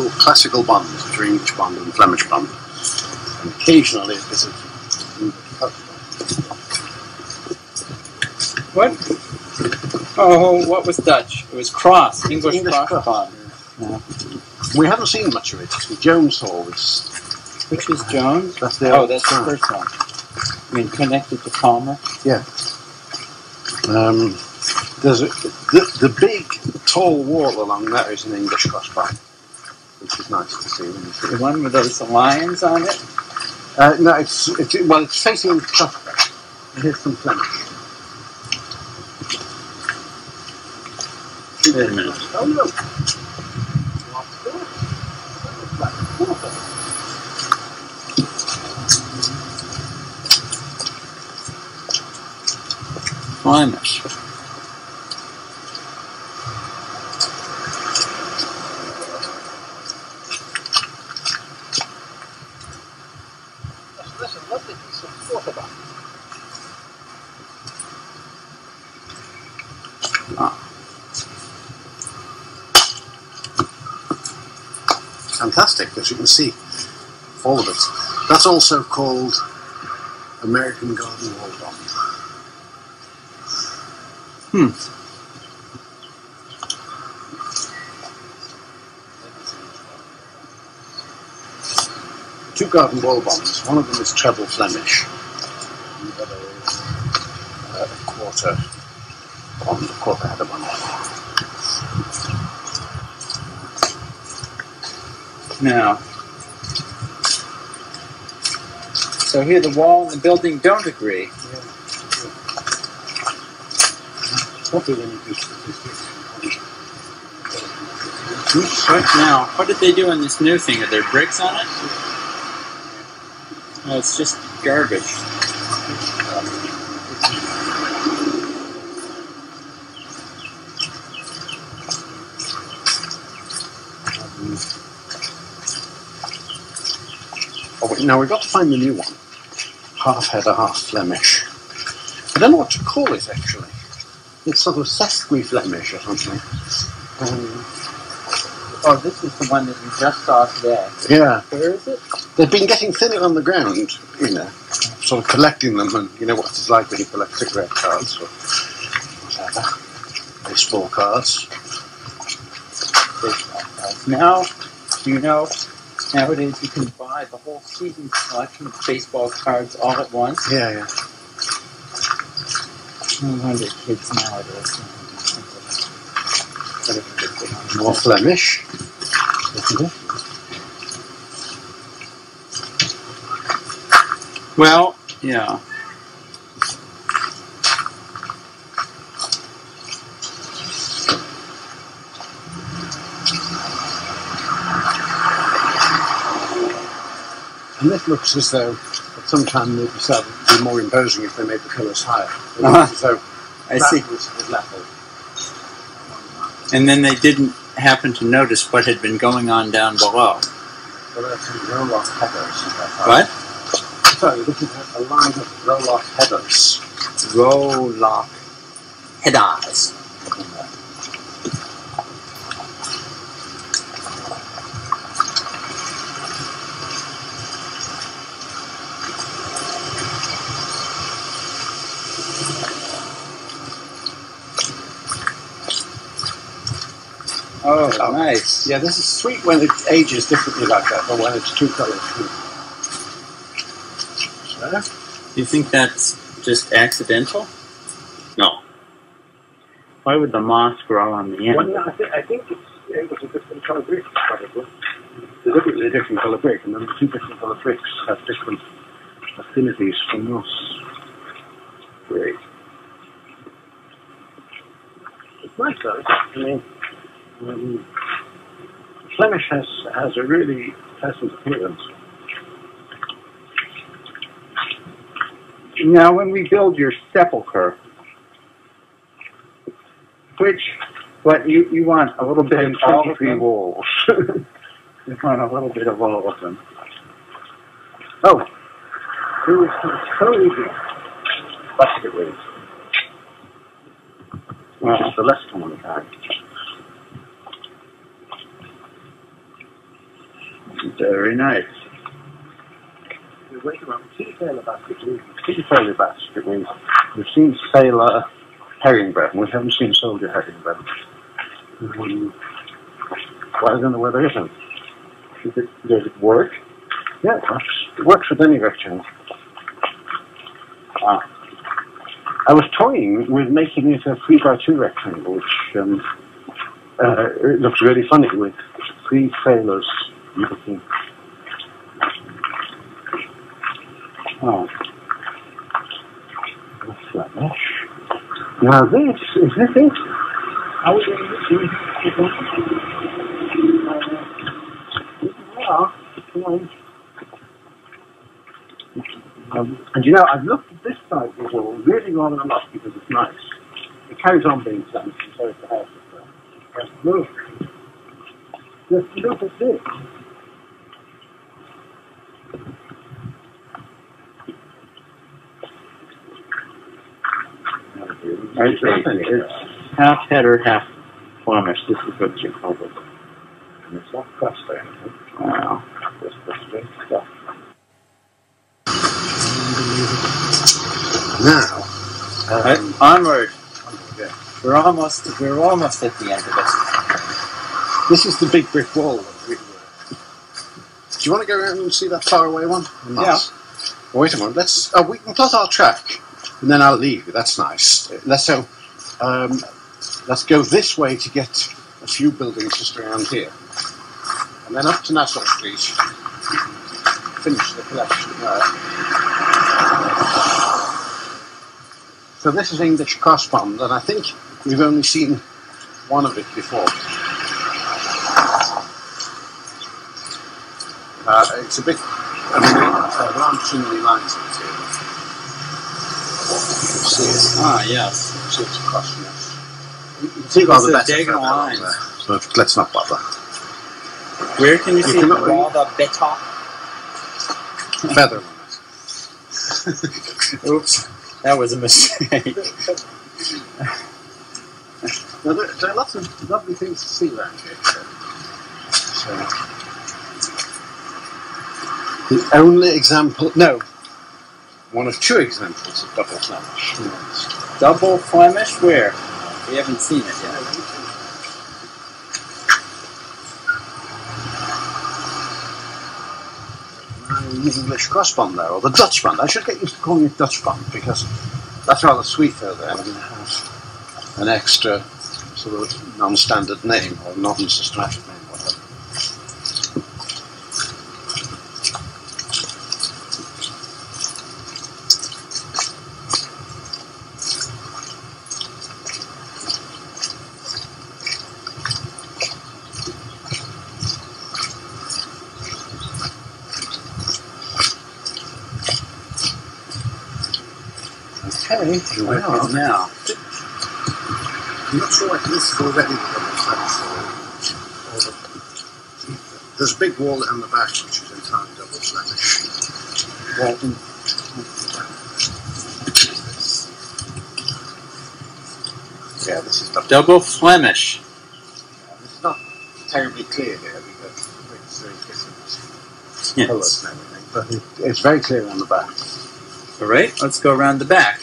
things is the good old classical bonds between English bond and Flemish bond, and occasionally a bit of What? Oh, what was Dutch? It was cross. English, English cross, cross. bond. We haven't seen much of it. The Jones Hall is Which is Jones? that's the Oh, that's the first one. I mean, connected to Palmer. Um, there's a, the, the big tall wall along there is an English crossbar, which is nice to see when you see The one with those lions on it. Uh, no, it's, it's well, it's facing Cuthbert. Here's some Flemish. Wait a minute. Oh no. Flemish. Fantastic, as you can see, all of it. That's also called American Garden Wall Bond. Two garden wall bonds. One of them is treble Flemish. And the other is uh, a quarter bond, a quarter. Now. So here the wall and the building don't agree. What now? What did they do on this new thing? Are there bricks on it? No, it's just garbage. Now we've got to find the new one. Half header, half Flemish. I don't know what to call it actually. It's sort of sesqui Flemish or something. Um, Oh, this is the one that you just saw today. yeah, Where is it? they've been getting thinner on the ground, you know, sort of collecting them, and you know what it's like when you collect cigarette cards or whatever. Baseball cards. Baseball cards. Now, you know, nowadays you can buy the whole season collection of baseball cards all at once. Yeah, yeah. No wonder kids nowadays. More Flemish. Well, yeah. And this looks as though at some time they'd decided to be more imposing if they made the colours higher. It Uh-huh. as though I see. was level. And then they didn't happen to notice what had been going on down below. Well, that's some Rowlock headers. What? So you're looking at a line of Rowlock headers. Row lock headers. Oh, Oh. nice. Yeah, this is sweet when it ages differently like that, but when it's two colours. So, You think that's just accidental? No. Why would the moss grow on the well, end? yeah, I, think, I think it's, it was a different colour brick, probably. Deliberately a different colour brick, and then the two different colour bricks have different affinities for moss. Great. It's nice though. I mean, um, Flemish has, has a really pleasant appearance. Now, when we build your sepulcher, which, what you, you want a little bit of all them? walls. You want a little bit of all of them. Oh, there was easy basket weaves, which is the less common kind. Very nice. We wait around, we see sailor basket weaves, we see sailor basket weaves, we've seen sailor herringbone, and we haven't seen soldier herringbone. Um, well, I don't know where there isn't. Does it, does it work? Yeah, it works. It works with any rectangle. Ah. I was toying with making it a three by two rectangle, which um, uh, it looks really funny with three sailors looking. Oh. What's that mesh? Now this, is this it? Are we going to do Yeah. Um, and you know, I've looked at this side of the wall really rather a lot because it's nice. It carries on being and so is the house as well. Look, just look at this. I see. It's half header, half Flemish. This is what you call it. And it's not crust or anything. Wow. Just the straight stuff. Now, Right, um, onward. yeah. We're almost we're almost at the end of this. this is the big brick wall. that we were- Do you want to go around and see that far away one? Yeah. Wait a moment. Let's. Oh, we can plot our track, and then I'll leave. That's nice. Let's so. Um, let's go this way to get a few buildings just around here, and then up to Nassau Street. Finish the collection there. So this is English cross bond, and I think we've only seen one of it before. Uh, it's a bit. I mean, there aren't too many lines in here. You can see it. Ah, yes. See it's crossing us. You can see rather It's a better diagonal further along lines. So let's not bother. Where can you see can the look- better? Feather. Oops, that was a mistake. Now, there, there are lots of lovely things to see around here. So, the only example, no, one of two examples of double Flemish. Yes. Double Flemish? Where? We haven't seen it yet. The English cross bond there, or the Dutch bond. I should get used to calling it Dutch bond because that's rather sweeter than have an extra sort of non-standard name or non-systematic name, whatever. Okay, here we are. Now, I'm not sure if this is already the double Flemish wall. There's a big wall on the back which is entirely double Flemish. Right. and- Yeah, this is double. Double Flemish. It's not terribly clear here because it's very different Yes. colours and everything, but it, it's very clear on the back. All right, let's go around the back.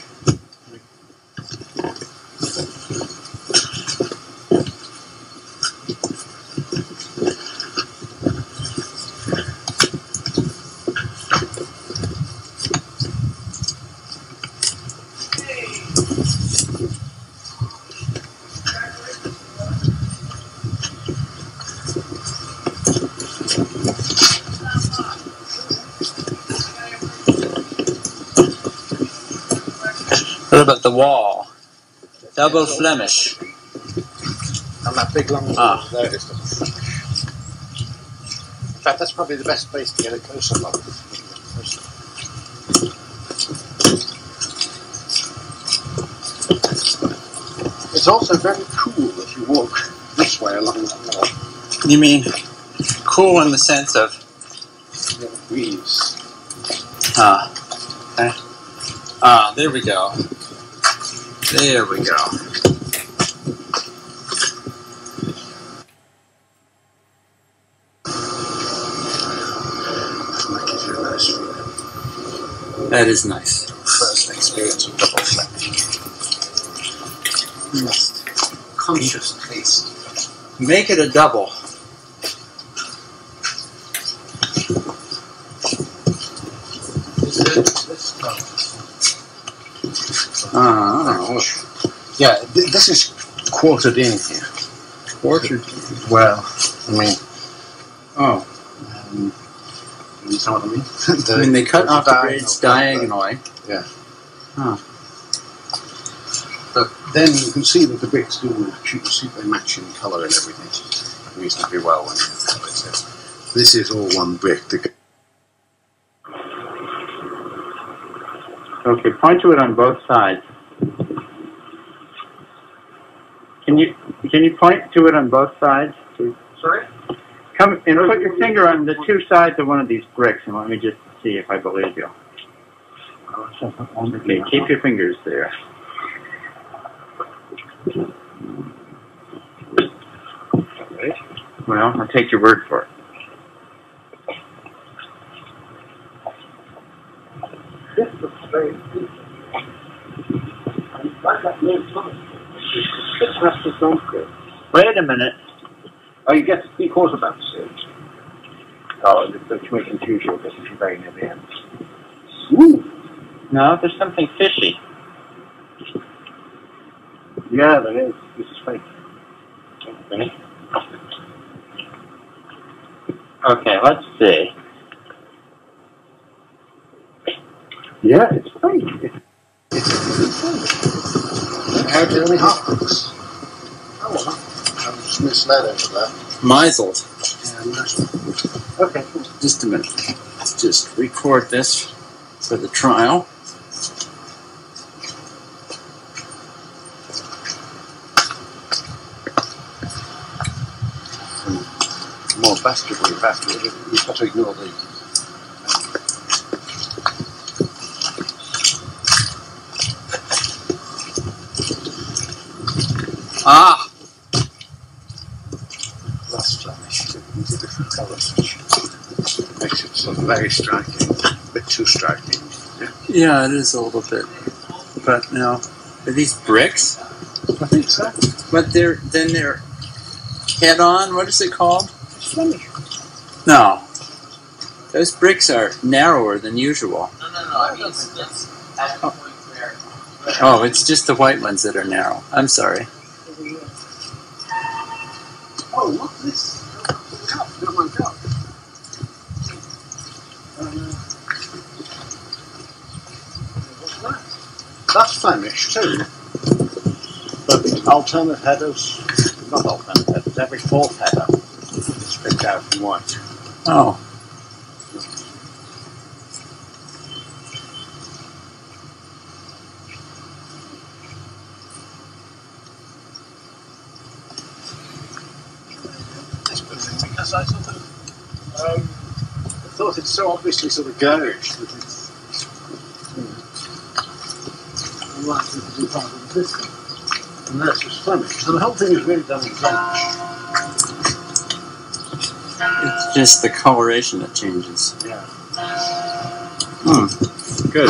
What about the wall? Double Flemish. And that big long Ah. there is double Flemish. In fact, that's probably the best place to get a closer look. It's also very cool if you walk this way along the wall. You mean cool in the sense of breeze. ah, okay. ah, there we go. There we go. That gives you a nice feeling. That is nice. first experience of double Flemish. Just conscious taste. Make it a double. Is it this color? Ah, Yeah, th- this is quartered in here. orchard. Well, I mean, Oh, um, you know what I mean? I mean they cut off the diagonal braids cut, diagonally. But then you can see that the bricks do match. You can see they match in colour and everything reasonably well when you have it. This is all one brick. The Okay, point to it on both sides. Can you can you point to it on both sides? Sorry? Come and put your finger on the two sides of one of these bricks, and let me just see if I believe you. Okay, keep your fingers there. Well, I'll take your word for it. This very This has to sound good. Wait a minute. Oh, you get three quarter bounce stage. Oh, which may confuse you because it's very near the end. Woo! No, there's something fishy. Yeah, there is. This is fake. Okay. Okay, let's see. Yeah, it's fake. Only half bricks? Oh, well, I was misled over that. Misled. Yeah, nice. Okay. Just a minute. Let's just record this for the trial. More basketball, basketball. You've got to ignore the. Ah, last Flemish into different colours, which makes it sort of very striking, a bit too striking. yeah, it is a little bit. But now, are these bricks? I think so. But they're then they're head on. What is it called? Flemish. No, those bricks are narrower than usual. No, no, no, I mean, it's, it's at the point where. Oh, it's just the white ones that are narrow. I'm sorry. Oh, look this. Uh? That's Flemish too. But alternate headers, not alternate headers, every fourth header is picked out in white. Oh, it's so obviously sort of gouged that it's hmm, unlikely to be part of the system. Unless it's Flemish. So the whole thing is really done in Flemish. It's just the coloration that changes. Yeah. Hmm. Good.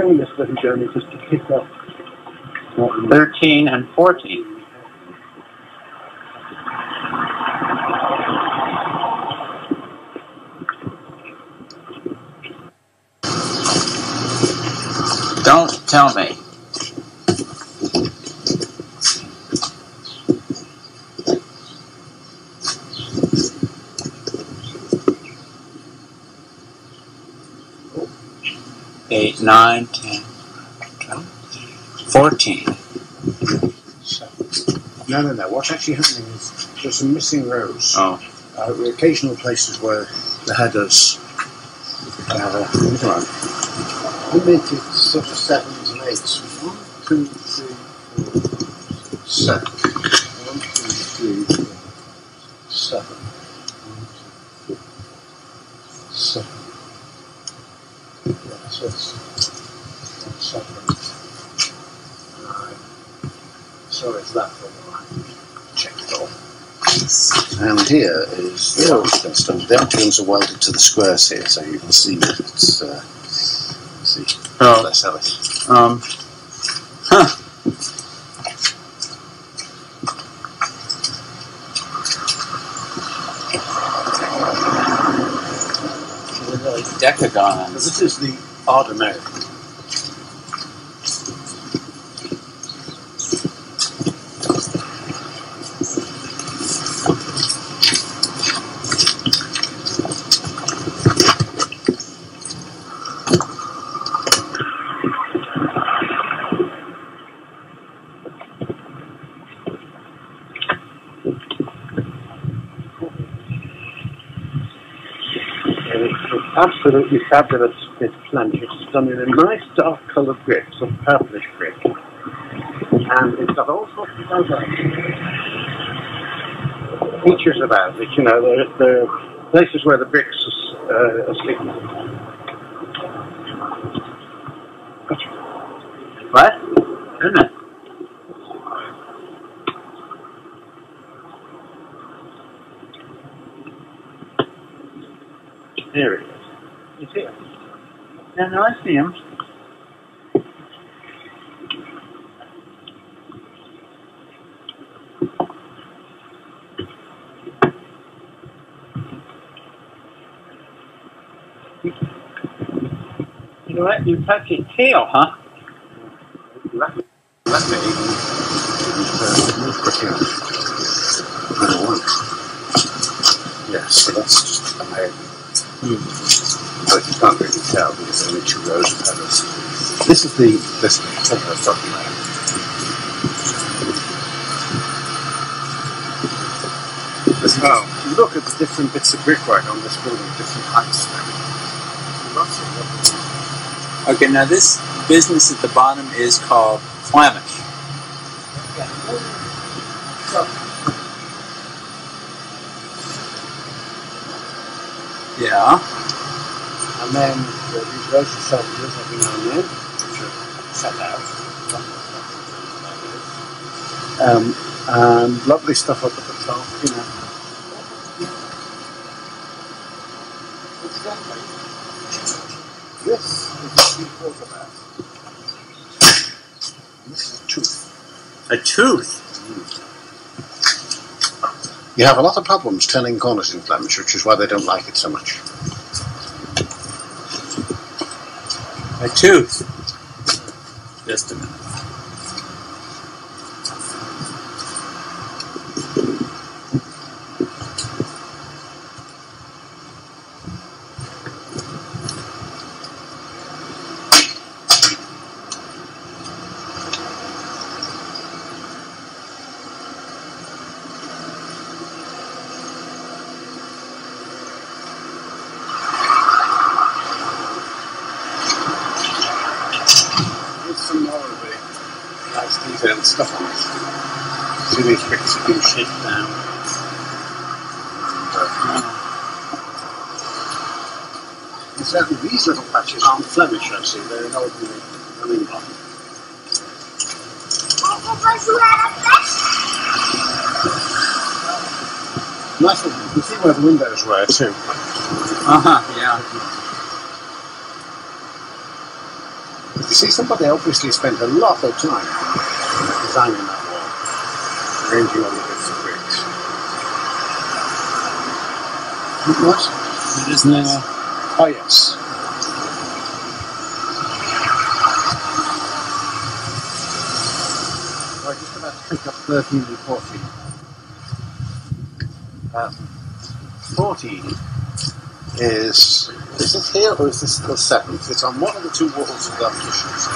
Doing this little journey just to pick up what 13 and 14. Don't tell me. Eight, nine, ten, twelve, fourteen. So, What's actually happening is there's some missing rows. Oh. Uh, the occasional places where the headers uh, come on. We'll it sort of sevens and eights. One, two, three, four, seven. One, two, three, four, seven. One, two, three, seven. Yeah, so it's seven, nine. So it's that one. Check it off. And here is the octagons done. The octagons are welded to the squares here, so you can see that it's. Uh, see. Oh. Let's have it. Um. Huh. Decagons. This is the odd American. And it's, it's absolutely fabulous. It's Flemish. It's done in a nice dark coloured brick, some purplish brick. And it's got all sorts of other features about it. You know, there, are places where the bricks uh, are sticking. What? Isn't it? Here it is. It's here. Yeah, no, I see him. You know what? Touch his tail, huh? Let me, let me uh, move quickly on. Number one. Yeah, so that's just American. But you can't really tell because there are only two rows of headers. This is the this thing I was talking about. As well, look at the different bits of brickwork on this building, different heights. Lots of lovely Okay, now this business at the bottom is called Flemish. Yeah. And then these rows of soldiers every now and then, which are set out. Um, and lovely stuff up at the top, you know. This is a. This is a tooth. A tooth. You have a lot of problems turning corners in Flemish, which is why they don't like it so much. A tooth. Just a minute. Here's some more of the nice detailed stuff on it. See these bricks have been shaped down. And certainly these little patches aren't Flemish, I see. They're an ordinary running block. Nice one. You can where windows were too. Uh huh. Yeah. You see, somebody obviously spent a lot of time designing that wall, arranging all the bits of bricks. What? It is nice. Oh, yes. Right, just about to pick up 13 and 14. Um, 14 is. Is it here or is this the seventh? It's on one of the two walls of the opticians.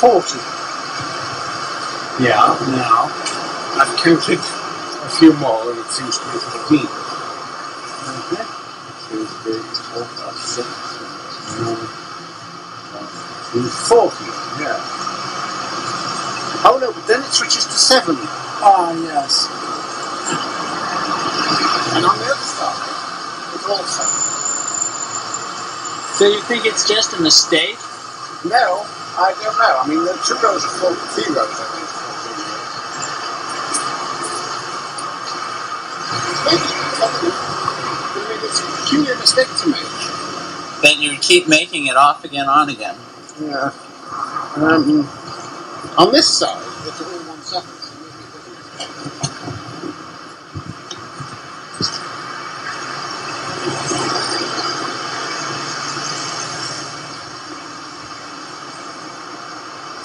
40. Yeah, now I've counted a few more and it seems to be fourteen. Okay. Seems to be plus 40, yeah. Oh no, but then it switches to 7. Ah, yes. And on the other side, it's also. So you think it's just a mistake? No, I don't know. I mean, the two rows are full, three rows, I think. Maybe, I mean, it's a peculiar mistake to make. That you keep making it off again, on again. Yeah. Um, on this side, it's all one seven. so maybe it doesn't-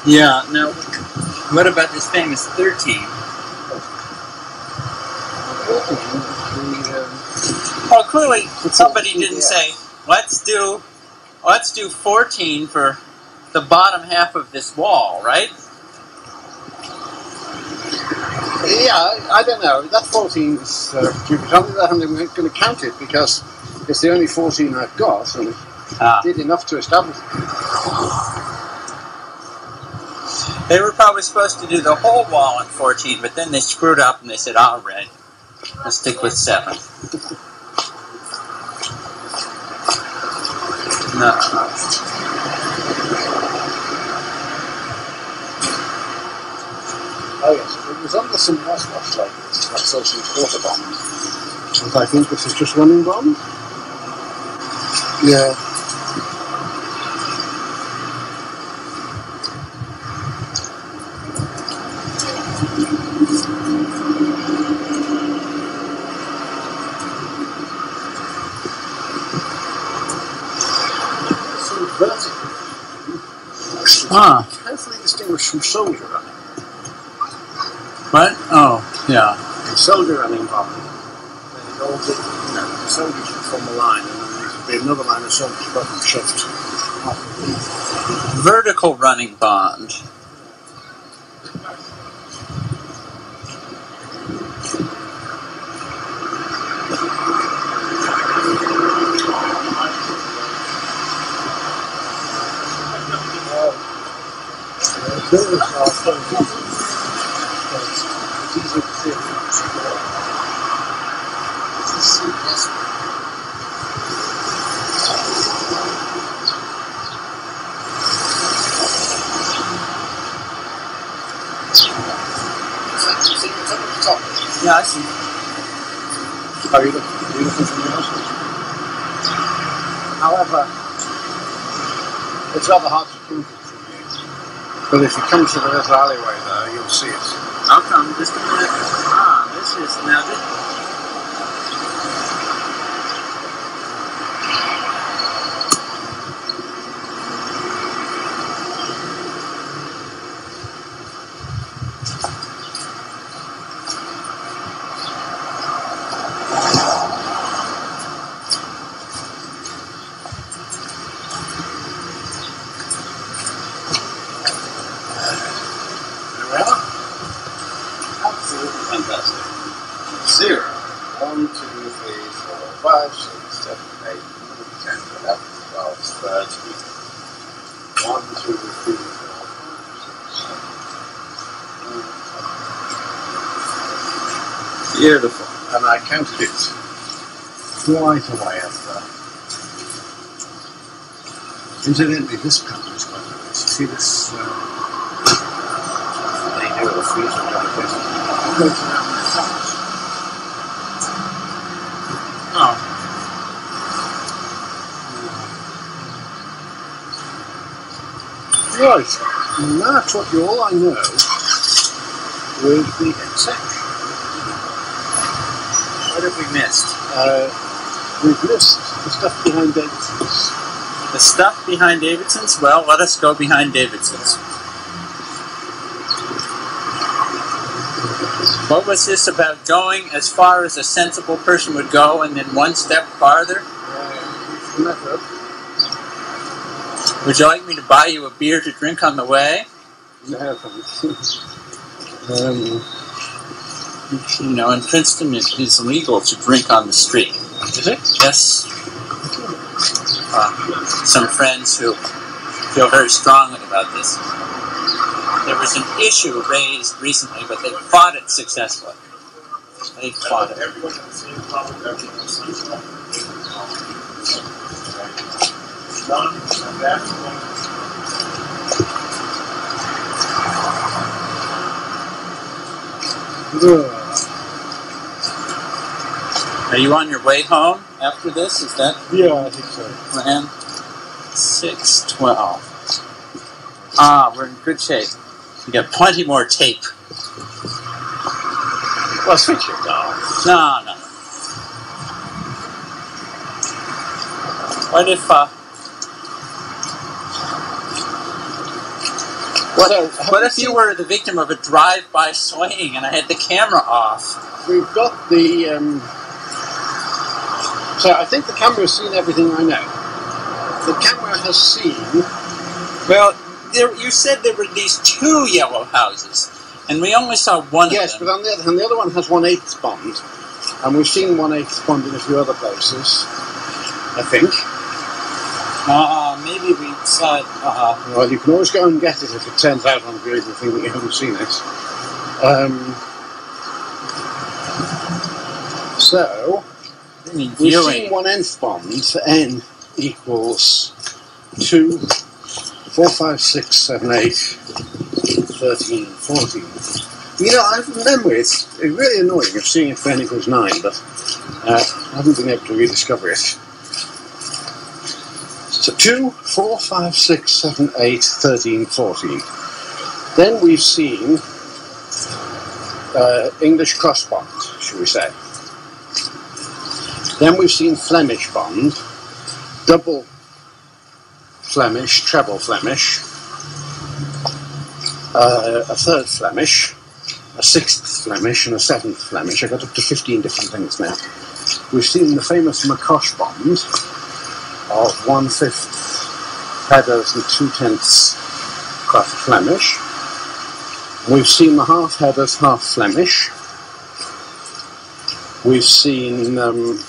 Yeah. Now, what about this famous thirteen? The, um, Well, clearly somebody didn't say, let's do, let's do 14 for the bottom half of this wall, right? Yeah, I, I don't know. That 14 is uh, stupid. Only that I'm going to count it because it's the only 14 I've got, and it Ah. did enough to establish it. They were probably supposed to do the whole wall in 14, but then they screwed up and they said, all right, let's stick with 7. No. Oh yes, it was under some wash like this. That's also quarter bond. And I think this is just running bond. Yeah. Ah, Carefully distinguished from soldier running. what? Oh, yeah. The soldier running bond. Then it all did, you know, the soldiers would form a line, and then there would be another line of soldiers shoved off. Vertical running bond. village now still uses because it's easier to see Yeah, I see. Are you looking, are you looking something else? However, it's rather hard to prove but if you come to the little alleyway there, you'll see it. I'll come. Just a minute. Ah, this is now this. There we are. Absolutely fantastic. Zero. One, two, three, four, five, six, seven, eight, nine, ten, eleven, twelve, thirteen. One, two, three, four, five, six, seven. Beautiful. And I counted it quite a way up there. Incidentally, this pattern is quite nice. See this? Uh, they do a freezer the house. Oh. Right, and that's what you all I know with the exception. What have we missed? Uh, we've missed the stuff behind Davidson's. The stuff behind Davidson's? Well, let us go behind Davidson's. What was this about going as far as a sensible person would go and then one step farther? Uh. Would you like me to buy you a beer to drink on the way? No, um, You know, in Princeton it is illegal to drink on the street. Is it? Yes. Uh, some friends who feel very strongly about this. There was an issue raised recently, but they fought it successfully. They fought it. Everyone Are you on your way home after this? Is that Yeah, I think so. plan? Six twelve. Ah, we're in good shape. We got plenty more tape. Well, switch it off. No, no. What if uh What, So, what if you seen- were the victim of a drive-by swing and I had the camera off? We've got the. Um, so I think the camera has seen everything I know. The camera has seen. Well, there, you said there were these two yellow houses, and we only saw one Yes, but on the other hand, the other one has one eighth bond, and we've seen one eighth bond in a few other places. I think. Uh, maybe we saw it. Uh, Well, you can always go and get it if it turns out on Google thing that you haven't seen it. Um, so we've seen one nth bond. N equals two, four, five, six, seven, eight, thirteen, fourteen. You know, I remember it's really annoying of seeing it for n equals nine, but uh, I haven't been able to rediscover it. So 2, 4, 5, 6, 7, 8, 13, 14. Then we've seen uh, English cross bond, shall we say. Then we've seen Flemish bond, double Flemish, treble Flemish, uh, a third Flemish, a sixth Flemish, and a seventh Flemish. I've got up to 15 different things now. We've seen the famous McCosh bond of one fifth headers and two tenths cross Flemish. We've seen the half headers, half Flemish. We've seen um,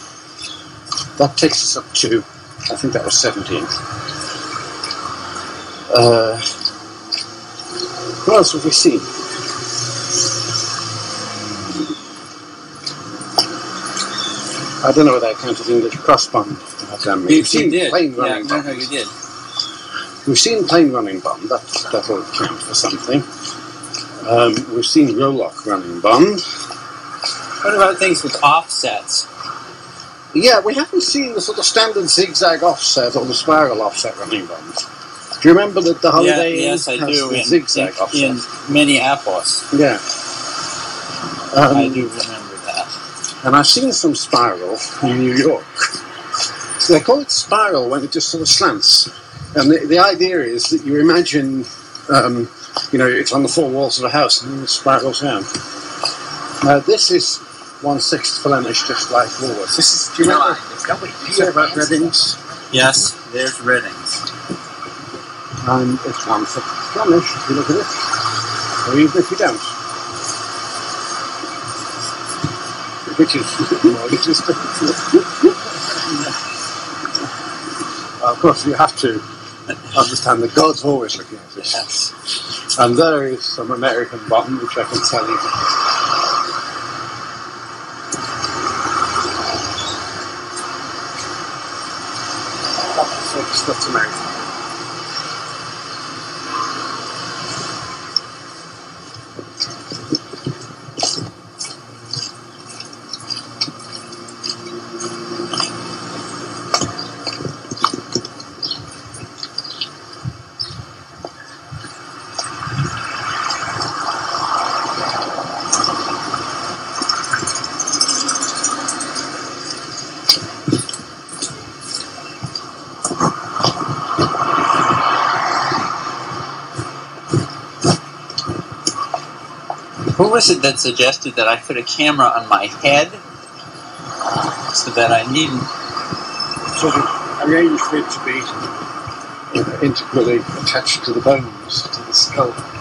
that takes us up to I think that was 17. Uh, what else have we seen? I don't know whether I counted English crossbond. But, um, You, we've seen did. plain Yeah, running bond. you did. We've seen plain running bond. That that'll count for something. Um, we've seen Rowlock running bond. What about things with offsets? Yeah, we haven't seen the sort of standard zigzag offset or the spiral offset running bonds. Do you remember that the Yeah, Holiday Inn yes, I has do. the In, zigzag in, offset? in Minneapolis, yeah. Um, I do remember that. And I've seen some spiral in New York. So they call it spiral when it just sort of slants. And the, the idea is that you imagine, um, you know, it's on the four walls of a house and then it spirals down. Now this is one sixth Flemish, just like Woolworths. This is, do you remember? Do you hear about Reddings? Yes, there's Reddings. And it's one sixth Flemish, if you look at it. Or even if you don't. Which is, well, Of course, you have to understand that God's always looking at this. Yes. And there is some American bond, which I can tell you. That's, that's American. Was it that suggested that I put a camera on my head so that I needn't? Of arranged for it to be integrally attached to the bones, to the skull.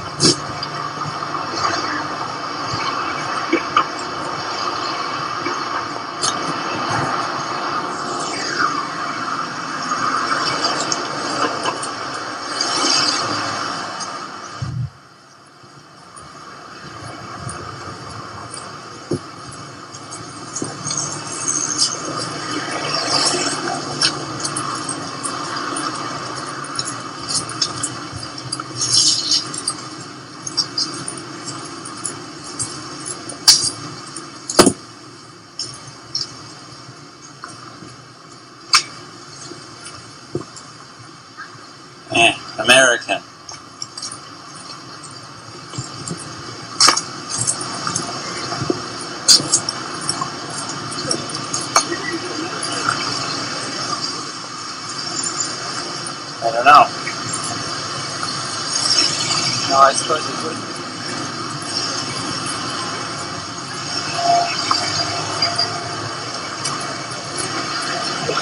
Oh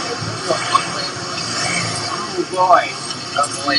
boy. Oh boy,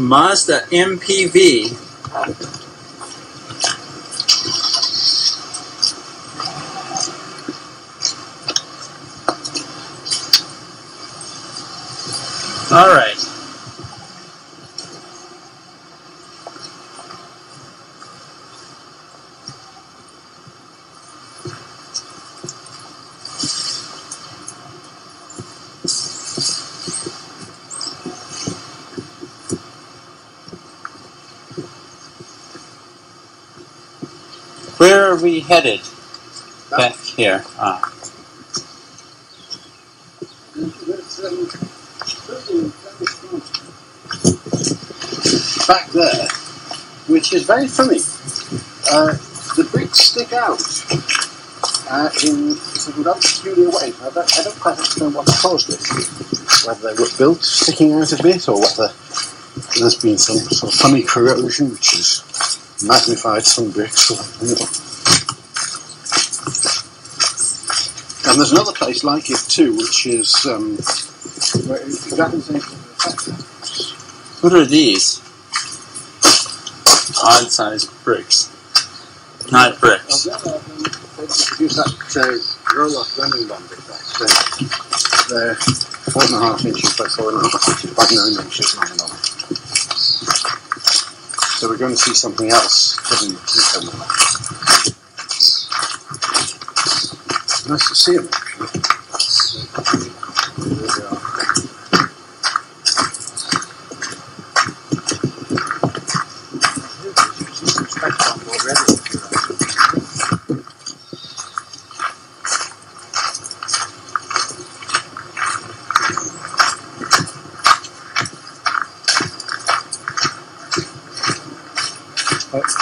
Mazda MPV. All right. Where are we headed? Back here. Ah. back there, which is very funny. Uh, the bricks stick out uh, in rather peculiar way. I don't, I don't quite understand what caused it. Whether they were built sticking out a bit, or whether there's been some sort of funny corrosion which has magnified some bricks. And there's another place like it too, which is um, exactly the same. What are these? Odd sized bricks. Not bricks. um, uh, they're four and a half inches by four and a half inches by nine inches long and all. So we're going to see something else Nice to see them. actually. There are.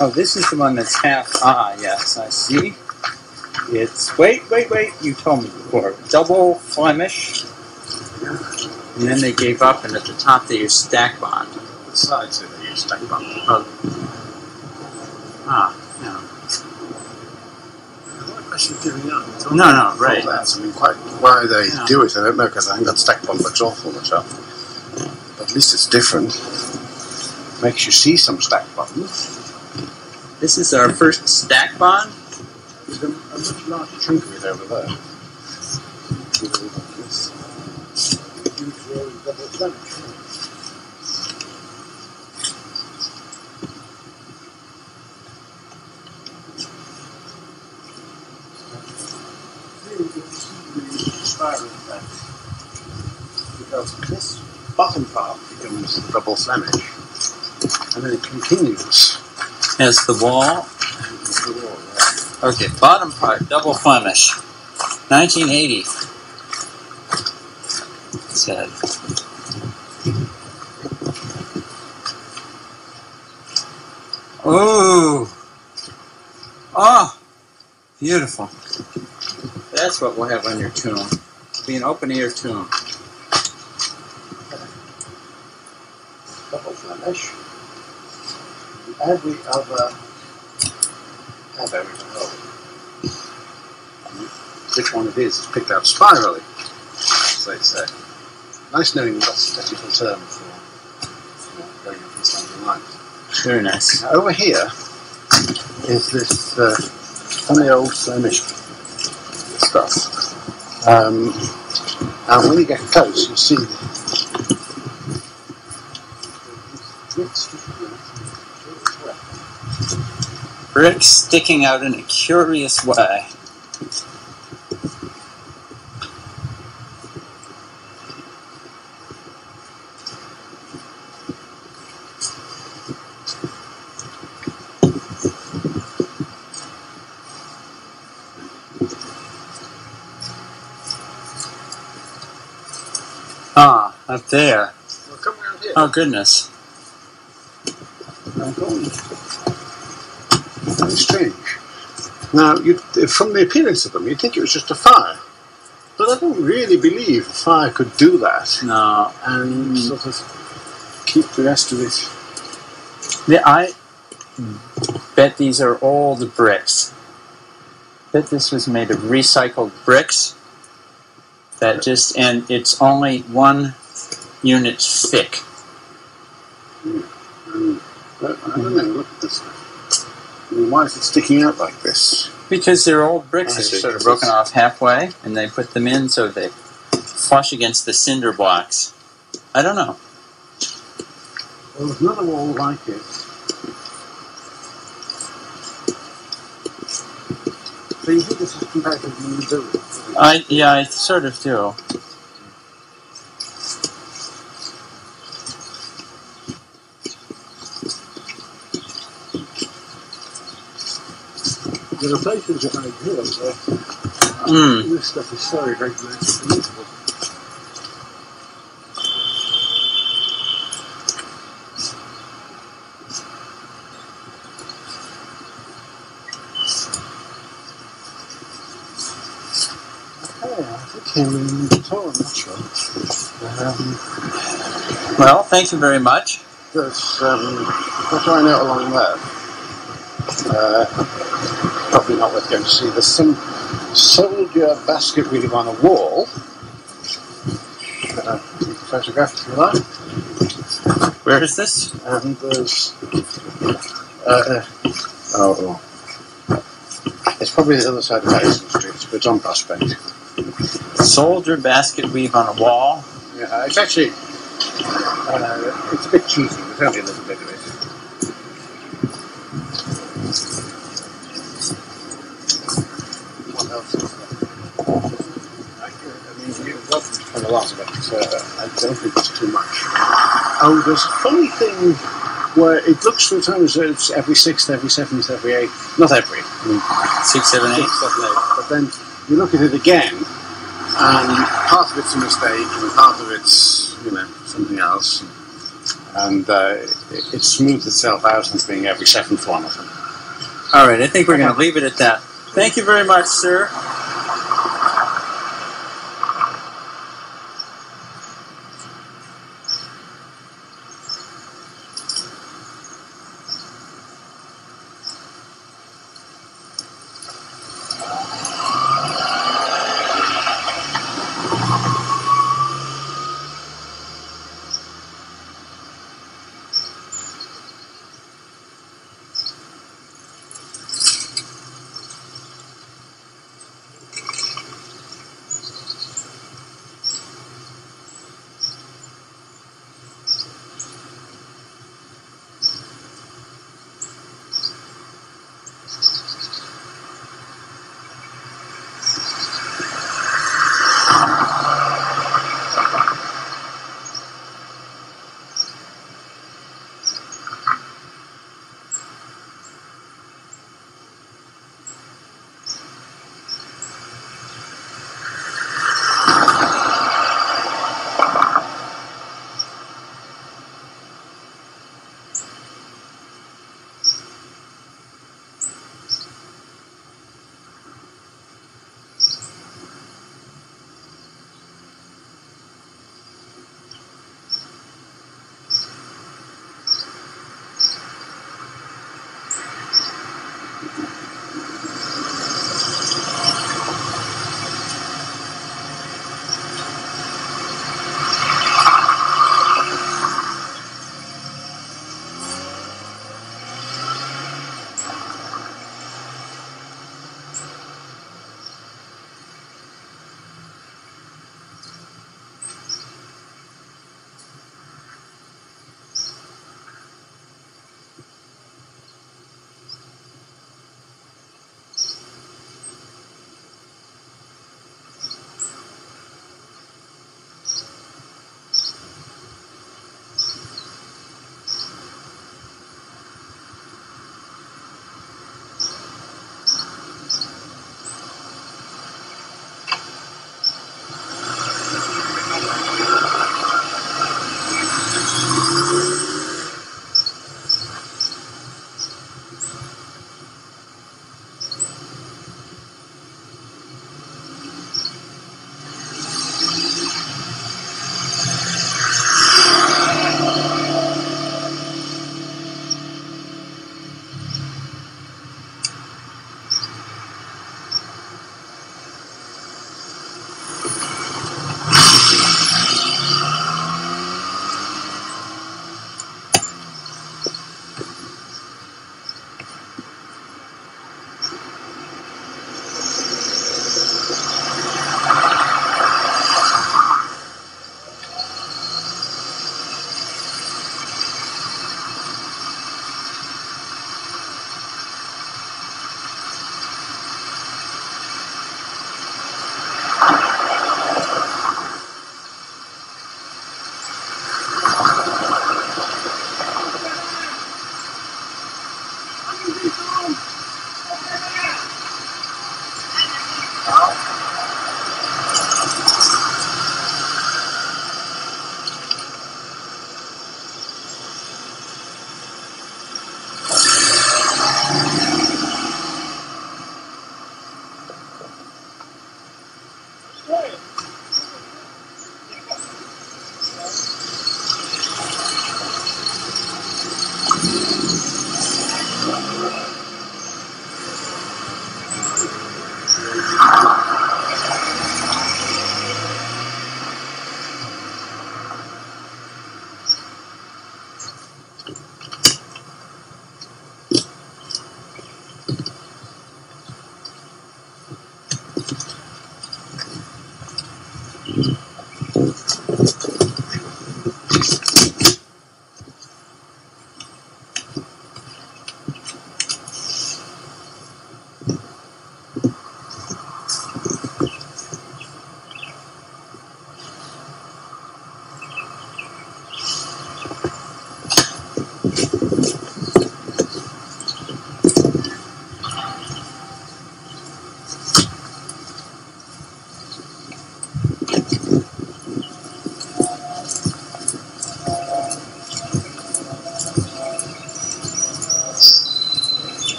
Oh, oh, this is the one that's half. Ah, yes, I see. It's wait, wait, wait. You told me before. Double Flemish, and then they gave up, and at the top they used stack bond. The sides of the stack bond. Ah, yeah. Question of giving up. No, no, right. That's, I mean, quite why they Yeah. do it, I don't know, because I think that stack bond looks awful myself. But at least it's different. Makes you see some stack bonds. This is our first stack bond. There's a, much larger chunk of it over there. Because this bottom part becomes double Flemish. And then it continues. Has the wall. Okay, bottom part, double Flemish. 1980. It said. Ooh. Oh, beautiful. That's what we'll have on your tomb. It'll be an open ear tomb. double Flemish. Every other is a hole. Which one it is is picked out spirally, as they say. Nice knowing that's a technical term for you going up these London lines. Very nice. Now, over here is this uh, funny old Flemish stuff. Um, and when you get close, you'll see Bricks sticking out in a curious way. Ah, up there. Well, come around here. Oh, goodness. Very strange. Now, you, from the appearance of them, you'd think it was just a fire. But I don't really believe a fire could do that No. and mm. sort of keep the rest of it. Yeah, I hmm, bet these are old bricks. Bet this was made of recycled bricks. That just and it's only one unit thick. Mm. Mm. And, but I don't know, look at this. I mean, why is it sticking out like this? Because they're old bricks, I they're sort of broken off halfway, and they put them in so they flush against the cinder blocks. I don't know. Well, there's another wall like it. So you think this is comparatively new building? I yeah, I sort of do. There are places that I do Mm. this stuff is so very nice and usable. in total, I'm not. Um, Well, thank you very much. there's, um, what do I know along there? Uh, probably not worth going to see. There's some soldier basket weave on a wall. Uh, photograph if you like. Where is this? And there's. Uh, oh, oh. It's probably the other side of Harrison Street, but it's on Prospect. Soldier basket weave on a wall. Yeah, it's actually. Uh, it's a bit cheesy, there's only a little bit of it. Welcome to come along, but uh, I don't think it's too much. Oh, there's a funny thing where it looks for the time as though it's every sixth, every seventh, every eighth. Not every. I mean, Six, seven, eight. seven, eight. But then you look at it again, and part of it's a mistake, and part of it's, you know, something else. And uh, it, it smooths itself out as being every seventh one of them. All right, I think we're going to leave it at that. Thank you very much, sir.